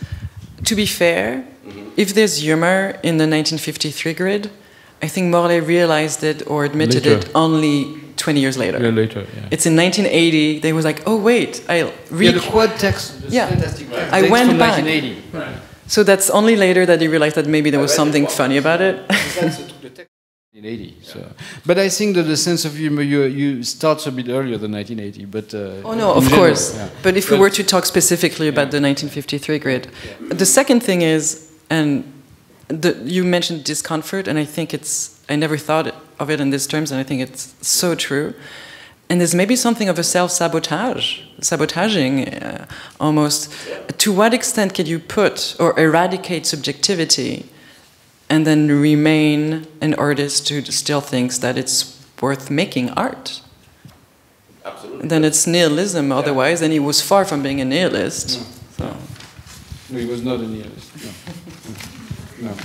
To be fair, mm-hmm. if there's humor in the 1953 grid, I think Morellet realized it or admitted later. it only 20 years later. Yeah, later, yeah. It's in 1980. They was like, oh wait, I read. Yeah, the quad text. yeah, fantastic right. I went back. 1980. Right. So that's only later that he realized that maybe there was something funny about it. in 80. So, but I think that the sense of humor you, you starts a bit earlier than 1980. But uh, oh no, of general, course. Yeah. But if but, we were to talk specifically yeah. about the 1953 grid, yeah. the second thing is, and the, you mentioned discomfort, and I think it's I never thought of it in these terms, and I think it's so true. And there's maybe something of a self-sabotage, sabotaging uh, almost. To what extent can you put or eradicate subjectivity? and then remain an artist who still thinks that it's worth making art. Absolutely. Then it's nihilism otherwise, and he was far from being a nihilist. No, so. no he was not a nihilist. No. no.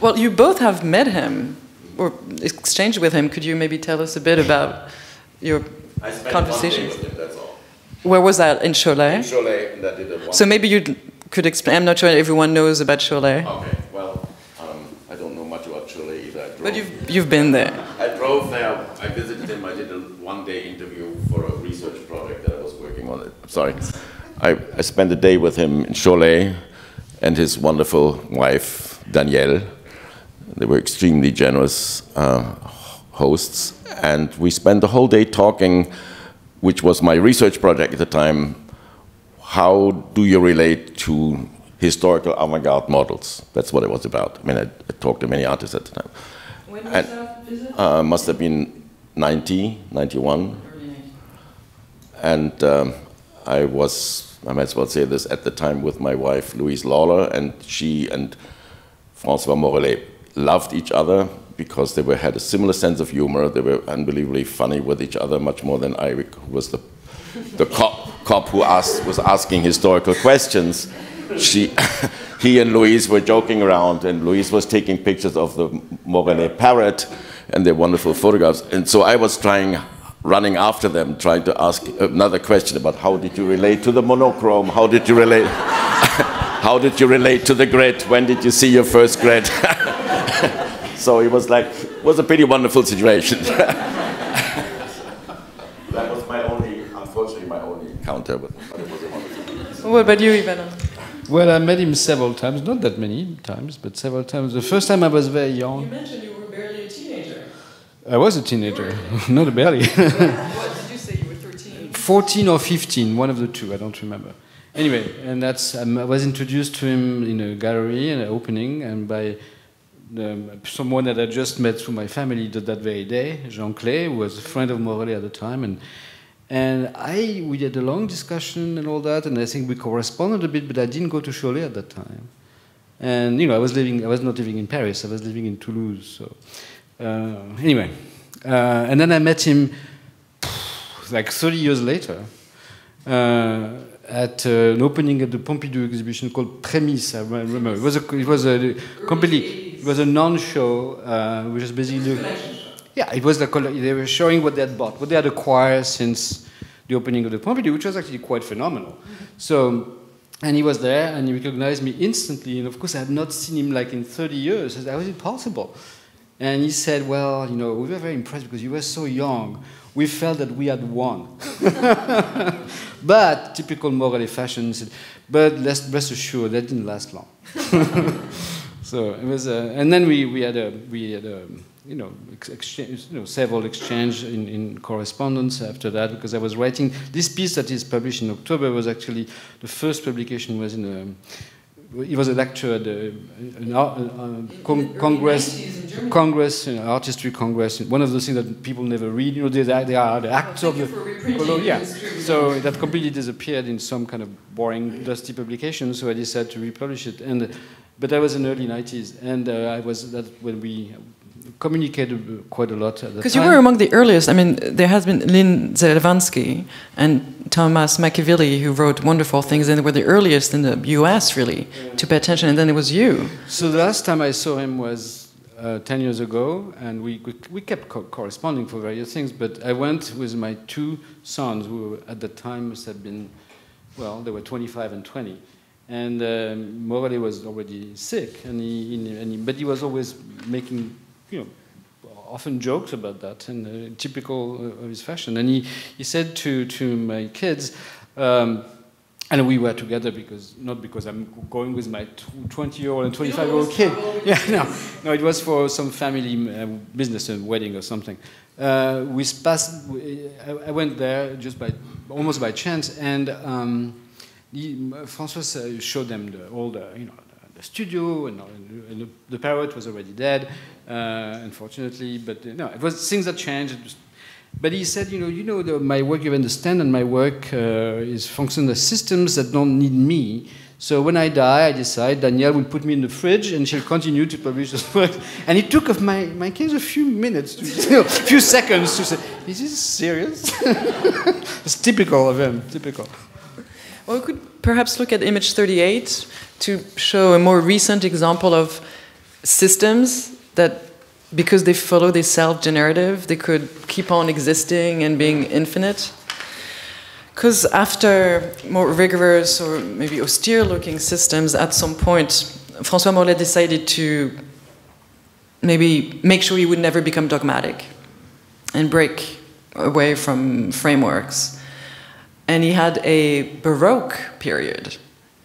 Well, you both have met him or exchanged with him. Could you maybe tell us a bit about your conversations? Where was that? In Cholet? In Cholet, and that did it So maybe you could explain. I'm not sure everyone knows about Cholet. Okay. Well, um, I don't know much about Cholet either. But you've, you've been there. I drove there. I visited him. I did a one-day interview for a research project that I was working on. It. Sorry. I, I spent a day with him in Cholet and his wonderful wife, Danielle. They were extremely generous uh, hosts. And we spent the whole day talking, which was my research project at the time. How do you relate to historical avant-garde models? That's what it was about. I mean, I, I talked to many artists at the time. When was and, that visit? Uh, must have been 90, 91. And um, I was, I might as well say this, at the time with my wife, Louise Lawler, and she and Francois Morellet loved each other because they were, had a similar sense of humor. They were unbelievably funny with each other, much more than I who was the, the cop, cop who asked, was asking historical questions. She, he and Louise were joking around, and Louise was taking pictures of the Morellet parrot and their wonderful photographs. And so I was trying, running after them, trying to ask another question about how did you relate to the monochrome? How did you relate? how did you relate to the grid? When did you see your first grid? so it was like, it was a pretty wonderful situation. that was my only, unfortunately, my only encounter, but, but it was a wonderful. What about you, Yve-Alain? Well, I met him several times, not that many times, but several times. The first time I was very young. You mentioned you were barely a teenager. I was a teenager, not a barely. what did you say? You were 13? 14 or 15, one of the two, I don't remember. Anyway, and that's um, I was introduced to him in a gallery, an opening, and by um, someone that I just met through my family that very day, Jean Clay, who was a friend of Morellet at the time, and and I, we had a long discussion and all that, and I think we corresponded a bit, but I didn't go to Cholet at that time. And, you know, I was living, I was not living in Paris, I was living in Toulouse, so. Uh, anyway, uh, and then I met him like 30 years later uh, at uh, an opening at the Pompidou exhibition called Premise, I remember. It was a, it was a completely, it was a non-show, uh, which was basically yeah, it was the they were showing what they had bought, what they had acquired since the opening of the Pompidou, which was actually quite phenomenal. Mm-hmm. So, and he was there, and he recognized me instantly. And of course, I had not seen him like in 30 years. That was impossible. And he said, "Well, you know, we were very impressed because you were so young. We felt that we had won." but typical Morellet fashion. Said, but rest assured, that didn't last long. so it was, uh, and then we, we had a we had a you know, exchange, you know, several exchange in, in correspondence after that because I was writing this piece that is published in October was actually the first publication was in a it was a lecture at an, uh, con Congress, Congress, you know, art history Congress. One of those things that people never read. You know, they, they are the acts of the yeah. So that completely disappeared in some kind of boring, dusty publication. So I decided to republish it. And but that was in the early 90s, and uh, I was that when we communicated quite a lot Because you were among the earliest. I mean, there has been Lynn Zelvansky and Thomas McEvilley who wrote wonderful things, and they were the earliest in the U.S. really to pay attention. And then it was you. So the last time I saw him was uh, 10 years ago, and we, we, we kept co- corresponding for various things, but I went with my two sons, who at the time must have been, well, they were 25 and 20. And um, Morellet was already sick, and he, and he, but he was always making, you know, often jokes about that, and uh, typical uh, of his fashion. And he, he said to, to my kids, um, and we were together because not because I'm going with my 20 year old and 25 year old kid. Yeah, no, no, it was for some family uh, business, a wedding or something. Uh, we passed. I, I went there just by almost by chance, and um, he, François uh, showed them the, all the you know the, the studio, and, and the, the parrot was already dead, uh, unfortunately. But uh, no, it was things that changed. But he said, you know, you know, the, my work you understand, and my work uh, is function as systems that don't need me. So when I die, I decide Danielle will put me in the fridge, and she'll continue to publish this work. And it took of my my case a few minutes, to, a few seconds to say, is this serious? it's typical of him. Typical. Well, we could perhaps look at image 38 to show a more recent example of systems that, because they follow this self generative, they could keep on existing and being infinite. Because after more rigorous or maybe austere looking systems, at some point, Francois Morellet decided to maybe make sure he would never become dogmatic and break away from frameworks. And he had a Baroque period.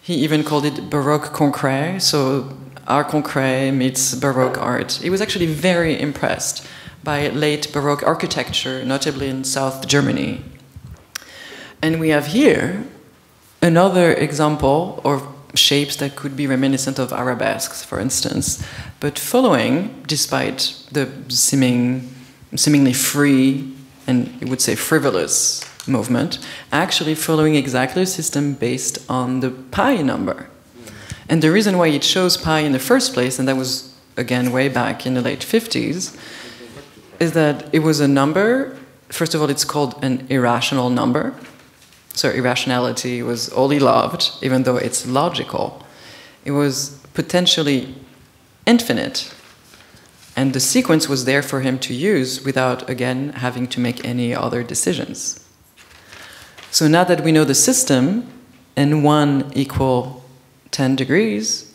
He even called it Baroque concret, so art concret meets Baroque art. He was actually very impressed by late Baroque architecture, notably in South Germany. And we have here another example of shapes that could be reminiscent of arabesques, for instance, but following, despite the seeming, seemingly free and you would say frivolous movement, actually following exactly a system based on the pi number. And the reason why it shows pi in the first place, and that was again way back in the late 50s, is that it was a number. First of all, it's called an irrational number. So irrationality was all he loved, even though it's logical. It was potentially infinite. And the sequence was there for him to use without, again, having to make any other decisions. So now that we know the system, and 1 equal 10 degrees,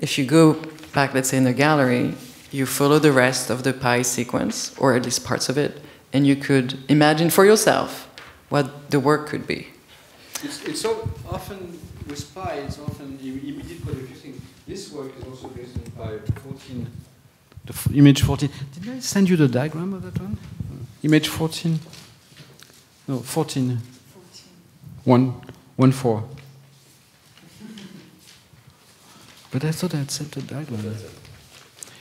if you go back, let's say, in the gallery, you follow the rest of the pi sequence, or at least parts of it, and you could imagine for yourself what the work could be. It's, it's so often with pi, it's often immediate a. This work is also based on pi 14. The image 14. Did I send you the diagram of that one? Image 14? No, 14. 14. One, one four. But I thought I had sent the diagram.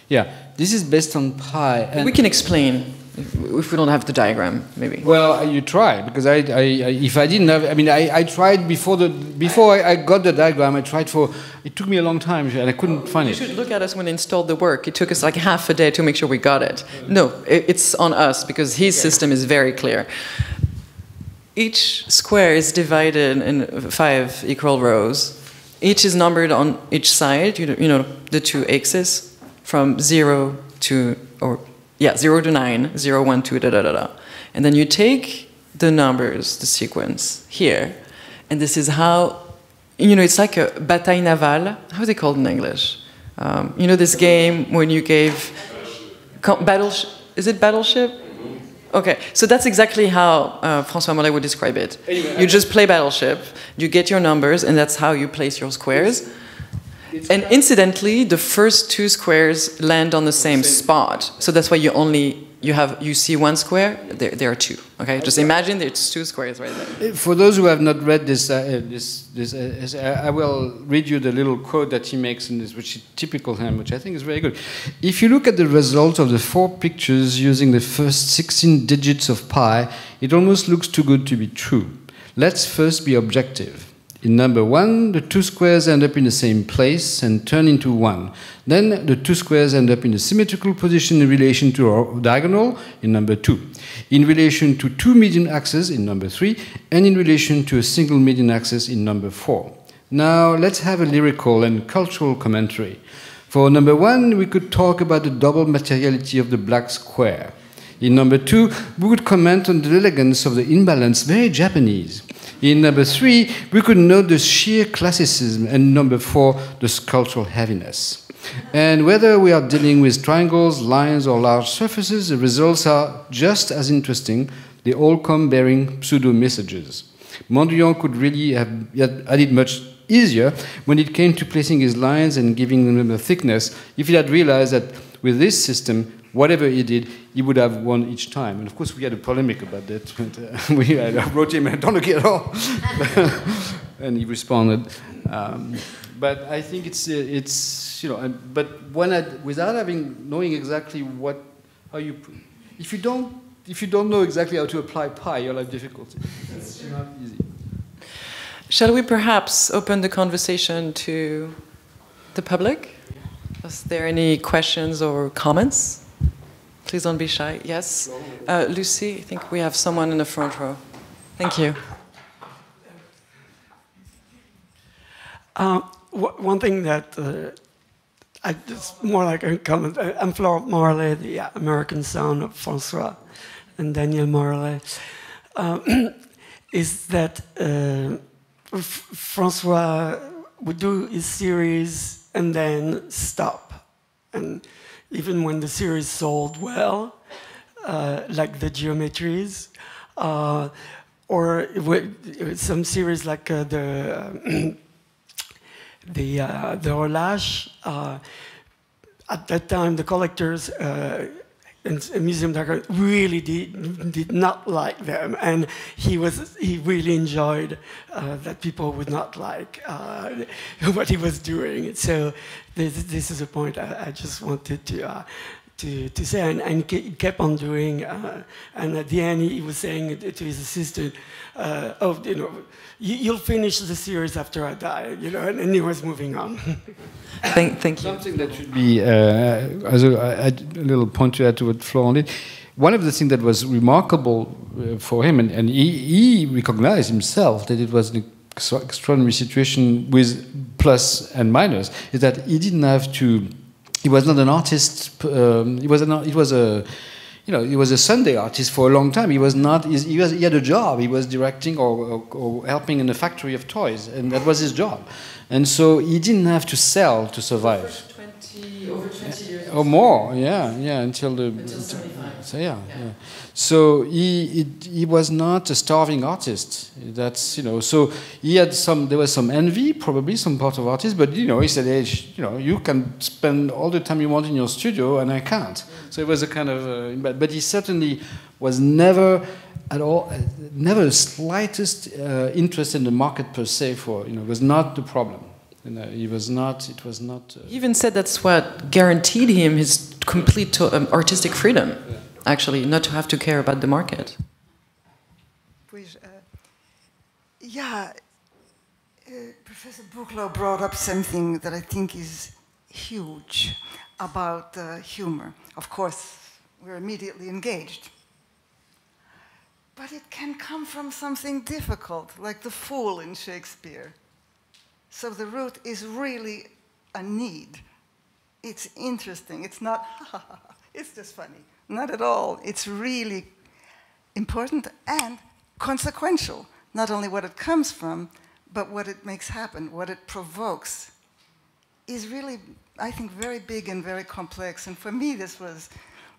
Yeah, this is based on pi. And we can explain if, we don't have the diagram, maybe. Well, uh, you try because I, I, I, if I didn't have, I mean, I, I tried before the before I, I got the diagram. I tried for. It took me a long time and I couldn't find You it. You should look at us when installed the work. It took us like half a day to make sure we got it. No, it, it's on us because his system is very clear. Each square is divided in five equal rows. Each is numbered on each side, you know, you know the two axes, from zero to, or yeah, zero to nine, zero, one, two, da da da da. And then you take the numbers, the sequence here, and this is how, you know, it's like a bataille navale. How is it called in English? Um, you know, this game when you gave co- battle, is it battleship? Okay, so that's exactly how uh, François Morellet would describe it. you just play Battleship, you get your numbers, and that's how you place your squares. And incidentally, the first two squares land on the same spot, so that's why you only you have you see one square. There, there are two. Okay, just imagine there's two squares right there. For those who have not read this, uh, this, this uh, I will read you the little quote that he makes in this, which is typical him, which I think is very good. If you look at the result of the four pictures using the first 16 digits of pi, it almost looks too good to be true. Let's first be objective. In number one, the two squares end up in the same place and turn into one. Then the two squares end up in a symmetrical position in relation to our diagonal in number two, in relation to two median axes in number three, and in relation to a single median axis in number four. Now let's have a lyrical and cultural commentary. For number one, we could talk about the double materiality of the black square. In number two, we would comment on the elegance of the imbalance, very Japanese. In number three, we could note the sheer classicism, and number four, the sculptural heaviness. And whether we are dealing with triangles, lines, or large surfaces, the results are just as interesting. They all come bearing pseudo messages. Mondrian could really have added much easier when it came to placing his lines and giving them a thickness if he had realized that with this system, whatever he did, he would have won each time. And of course, we had a polemic about that. But, uh, we, I wrote him, don't look at all. and he responded. Um, but I think it's, uh, it's you know, but when I, without having, knowing exactly what, how you, if you don't, if you don't know exactly how to apply pi, you'll have difficulty. It's not easy. Shall we perhaps open the conversation to the public? Is there any questions or comments? Please don't be shy. Yes? Uh, Lucy, I think we have someone in the front row. Thank you. Uh, one thing that uh, I just more like a comment. Uh, I'm Florent Morellet, the American son of Francois and Danielle Morellet. Uh, is that uh, Francois would do his series and then stop, and even when the series sold well, uh, like the geometries, uh, or some series like uh, the the uh, the Horlage. Uh, at that time, the collectors uh, and museum director really did, did not like them, and he was he really enjoyed uh, that people would not like uh, what he was doing. So this, this is a point I, I just wanted to. Uh, to, to say, and, and he kept on doing. Uh, and at the end, he was saying to his assistant, uh, "Oh, you know, you, will finish the series after I die," you know, and, and he was moving on. thank, thank you. Something that should be, uh, as a, a, little point to add to what Florent did. One of the things that was remarkable uh, for him, and, and he, he, recognized himself that it was an extraordinary situation with plus and minus, is that he didn't have to. He was not an artist. Um, he was an. Was a you know, he was a Sunday artist for a long time. He was not. He, was, he had a job. He was directing or, or, or, helping in a factory of toys, and that was his job. And so he didn't have to sell to survive. 20, over 20 years. Or more, yeah, yeah, until the. Until 75. So yeah, yeah. yeah. So he, he, he was not a starving artist. That's you know. So he had some. There was some envy, probably some part of artists. But you know, he said, "Hey, you know, you can spend all the time you want in your studio, and I can't." So it was a kind of. Uh, but he certainly was never at all, uh, never the slightest uh, interest in the market per se. For you know, was not the problem. And, uh, he was not. It was not. Uh, he even said that's what guaranteed him his complete um, artistic freedom. Yeah actually, not to have to care about the market. Uh, yeah, uh, Professor Buchloh brought up something that I think is huge about uh, humor. Of course, we're immediately engaged. But it can come from something difficult, like the fool in Shakespeare. So the root is really a need. It's interesting. It's not, it's just funny. Not at all. It's really important and consequential. Not only what it comes from, but what it makes happen, what it provokes, is really, I think, very big and very complex. And for me, this was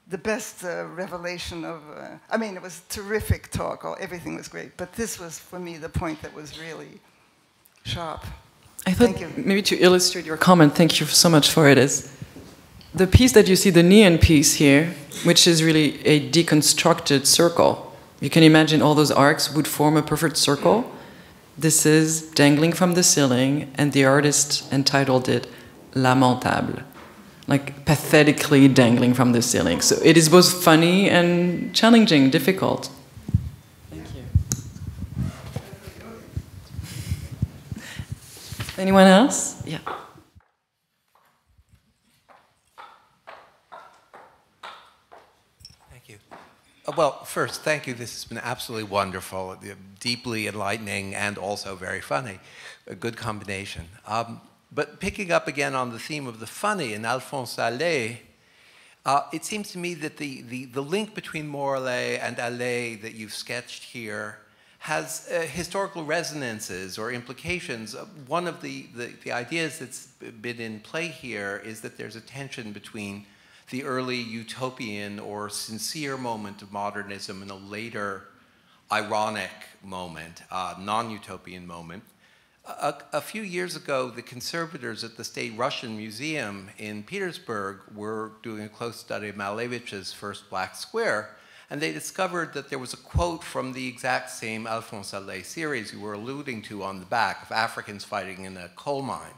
the best uh, revelation of, uh, I mean, it was terrific talk, everything was great, but this was, for me, the point that was really sharp. I thought maybe to illustrate your comment, thank you so much for it, is the piece that you see, the neon piece here, which is really a deconstructed circle. You can imagine all those arcs would form a perfect circle. This is dangling from the ceiling, and the artist entitled it Lamentable, like pathetically dangling from the ceiling. So it is both funny and challenging, difficult. Thank you. Anyone else? Yeah. Thank you. Uh, Well, first, thank you. This has been absolutely wonderful, deeply enlightening, and also very funny. A good combination. Um, but picking up again on the theme of the funny in Alphonse Allais, uh, it seems to me that the, the, the link between Morellet and Allais that you've sketched here has uh, historical resonances or implications. Uh, One of the, the, the ideas that's been in play here is that there's a tension between the early utopian or sincere moment of modernism and a later ironic moment, uh, non utopian moment. A, a few years ago, the conservators at the State Russian Museum in Petersburg were doing a close study of Malevich's first Black Square, and they discovered that there was a quote from the exact same Alphonse Allais series you were alluding to on the back of Africans fighting in a coal mine.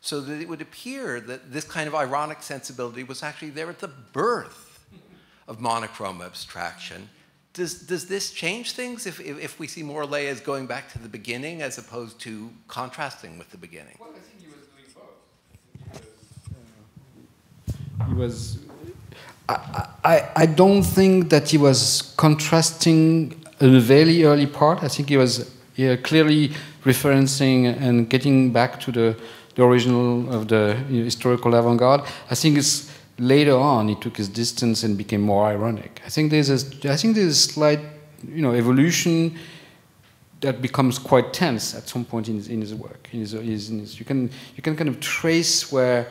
So that it would appear that this kind of ironic sensibility was actually there at the birth of monochrome abstraction. Does, does this change things if, if, if we see Morellet as going back to the beginning as opposed to contrasting with the beginning? Well, I think he was doing both. He was. I, I, I don't think that he was contrasting a very early part. I think he was yeah, clearly referencing and getting back to the, the original of the you know, historical avant garde. I think it's later on he took his distance and became more ironic. I think there's a, I think there's a slight you know, evolution that becomes quite tense at some point in his, in his work. In his, in his, you, can, you can kind of trace where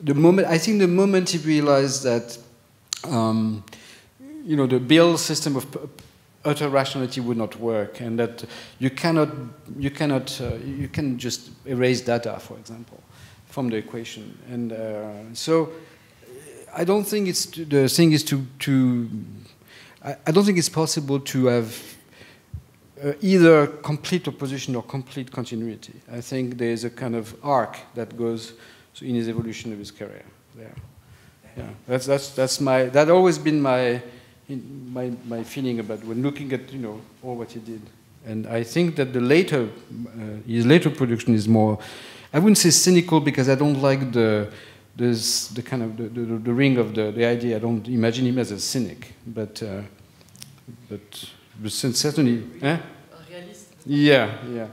the moment, I think the moment he realized that, um, you know, the Bill system of utter rationality would not work and that you cannot, you cannot, uh, you can just erase data, for example, from the equation. And uh, so I don't think it's, the thing is to, to I, I don't think it's possible to have uh, either complete opposition or complete continuity. I think there is a kind of arc that goes in his evolution of his career. There, yeah, that's that's that's my that always been my my my feeling about when looking at you know all what he did. And I think that the later uh, his later production is more, I wouldn't say cynical because I don't like the there's the kind of the, the, the ring of the, the idea. I don't imagine him as a cynic, but uh, but but certainly, eh? Yeah, yeah, yeah.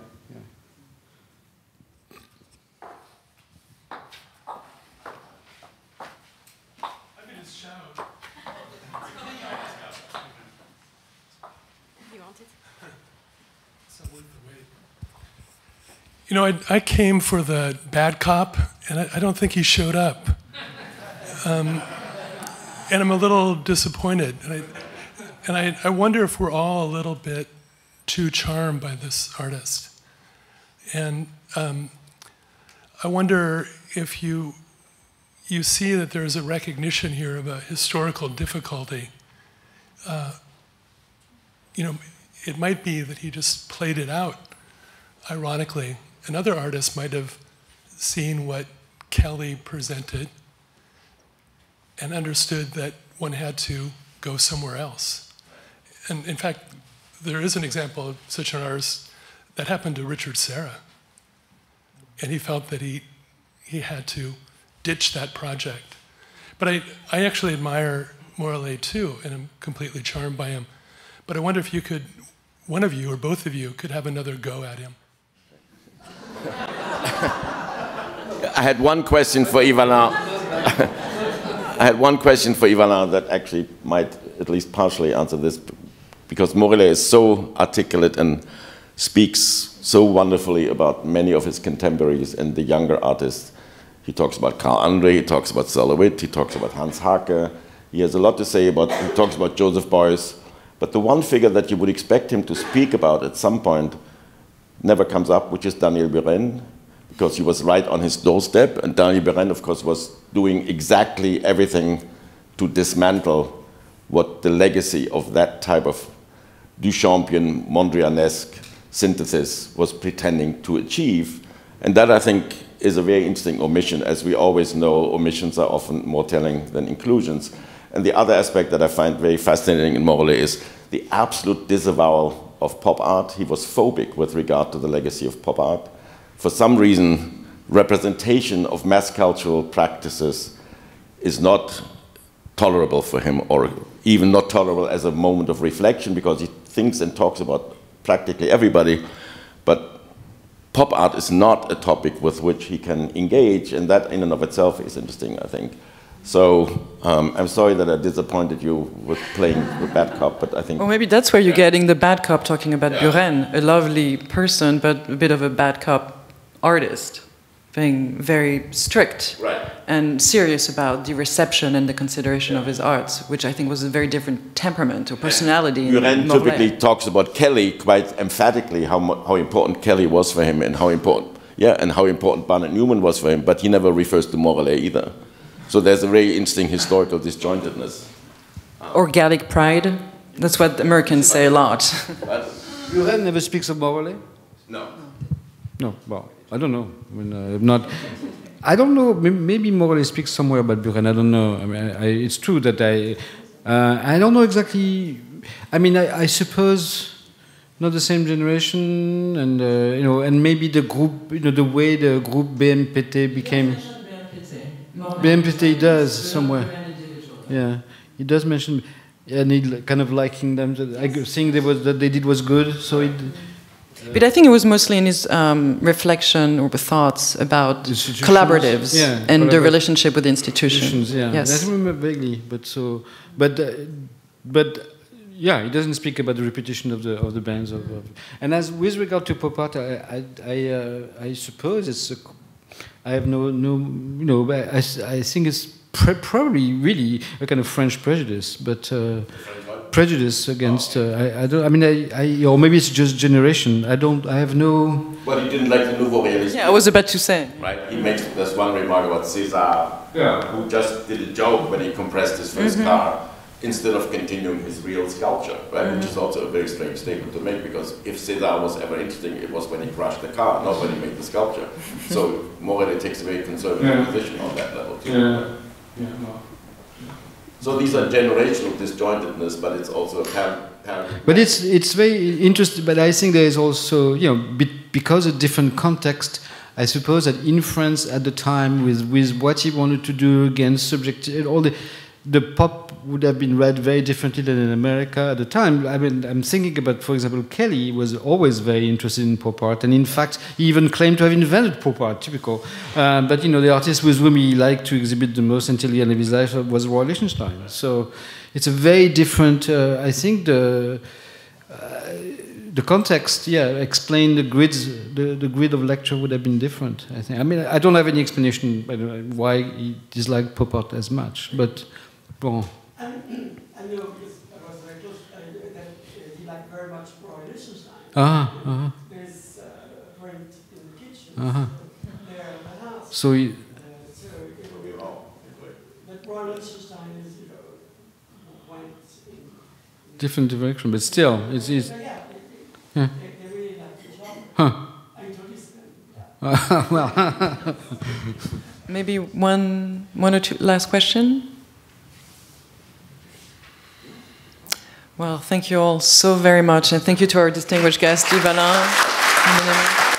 You know, I, I came for the bad cop, and I, I don't think he showed up. Um, and I'm a little disappointed. And, I, and I, I wonder if we're all a little bit too charmed by this artist. And um, I wonder if you, you see that there's a recognition here of a historical difficulty. Uh, you know, it might be that he just played it out ironically. Another artist might have seen what Kelly presented and understood that one had to go somewhere else. And in fact, there is an example of such an artist that happened to Richard Serra. And he felt that he, he had to ditch that project. But I, I actually admire Morellet too, and I'm completely charmed by him. But I wonder if you could, one of you or both of you, could have another go at him. I had one question for Yve-Alain. I had one question for Yve-Alain that actually might at least partially answer this, because Morellet is so articulate and speaks so wonderfully about many of his contemporaries and the younger artists. He talks about Carl Andre, he talks about Sol he talks about Hans Haacke. He has a lot to say about, he talks about Joseph Beuys. But the one figure that you would expect him to speak about at some point never comes up, which is Daniel Buren, because he was right on his doorstep. And Daniel Buren, of course, was doing exactly everything to dismantle what the legacy of that type of Duchampian, Mondrianesque synthesis was pretending to achieve. And that, I think, is a very interesting omission. As we always know, omissions are often more telling than inclusions. And the other aspect that I find very fascinating in Morellet is the absolute disavowal of pop art. He was phobic with regard to the legacy of pop art for some reason, representation of mass cultural practices is not tolerable for him, or even not tolerable as a moment of reflection, because he thinks and talks about practically everybody. But pop art is not a topic with which he can engage, and that in and of itself is interesting, I think. So um, I'm sorry that I disappointed you with playing the bad cop, but I think. Well, maybe that's where you're getting the bad cop talking about yeah. Buren, a lovely person, but a bit of a bad cop artist, being very strict right. and serious about the reception and the consideration yeah. of his arts, which I think was a very different temperament or personality. Buren typically talks about Kelly quite emphatically, how, how important Kelly was for him and how important, yeah, and how important Barnett Newman was for him, but he never refers to Morellet either. So there's a very interesting historical disjointedness. Or Gallic pride. That's what Americans say a lot. Buren never speaks of Morellet? No. No, well, I don't know. I mean, uh, not. I don't know. Maybe Morellet speaks somewhere about Buren. I don't know. I mean, I, it's true that I. Uh, I don't know exactly. I mean, I, I, suppose not the same generation, and uh, you know, and maybe the group, you know, the way the group BMPT became. BMPT does somewhere. Yeah, he does mention, and he kind of liking them. I think they was, that they did was good. So it. But I think it was mostly in his um, reflection or thoughts about collaboratives yeah, and the relationship with the institutions. Yeah, yes. I remember vaguely, but so, but, uh, but yeah, he doesn't speak about the repetition of the of the bands of. of and as with regard to pop art, I I, I, uh, I suppose it's a I have no, no you know, I, I think it's probably really a kind of French prejudice, but uh, prejudice against. Uh, I, I, don't. I mean, I, I, or maybe it's just generation. I don't. I have no. Well, he didn't like the nouveau realism. Yeah, I was about to say. Right. He makes this one remark about César, yeah. who just did a joke when he compressed his 1st mm -hmm. car instead of continuing his real sculpture, right? Mm -hmm. Which is also a very strange statement to make because if César was ever interesting, it was when he crashed the car, not when he made the sculpture. so Morellet takes a very conservative yeah. position on that level too. Yeah. Yeah, no. So these are generational disjointedness, but it's also a parent. But it's it's very interesting. But I think there is also you know because of different context. I suppose that in France at the time, with with what he wanted to do against subject, all the the pop would have been read very differently than in America at the time. I mean, I'm thinking about, for example, Kelly was always very interested in pop art, and in fact, he even claimed to have invented pop art, typical. Uh, but you know, the artist with whom he liked to exhibit the most until the end of his life was Roy Lichtenstein. So it's a very different. Uh, I think the. Uh, the context, yeah, explain the grids. The, the grid of lecture would have been different. I think. I mean, I don't have any explanation why he disliked pop art as much, but bon. I know because I was very close uh, that uh, he liked very much Roy Lichtenstein. Ah, uh -huh. There's uh, print in the kitchen uh -huh. there in the house. So, he, uh, so it will be wrong. But Roy Lichtenstein is, you know, went in, in different direction, but still, it's. it's yeah, yeah. yeah. They, they really like each other. Huh. I introduced them. Yeah. well, maybe one, one or two last question. Well, thank you all so very much, and thank you to our distinguished guest, Yve-Alain.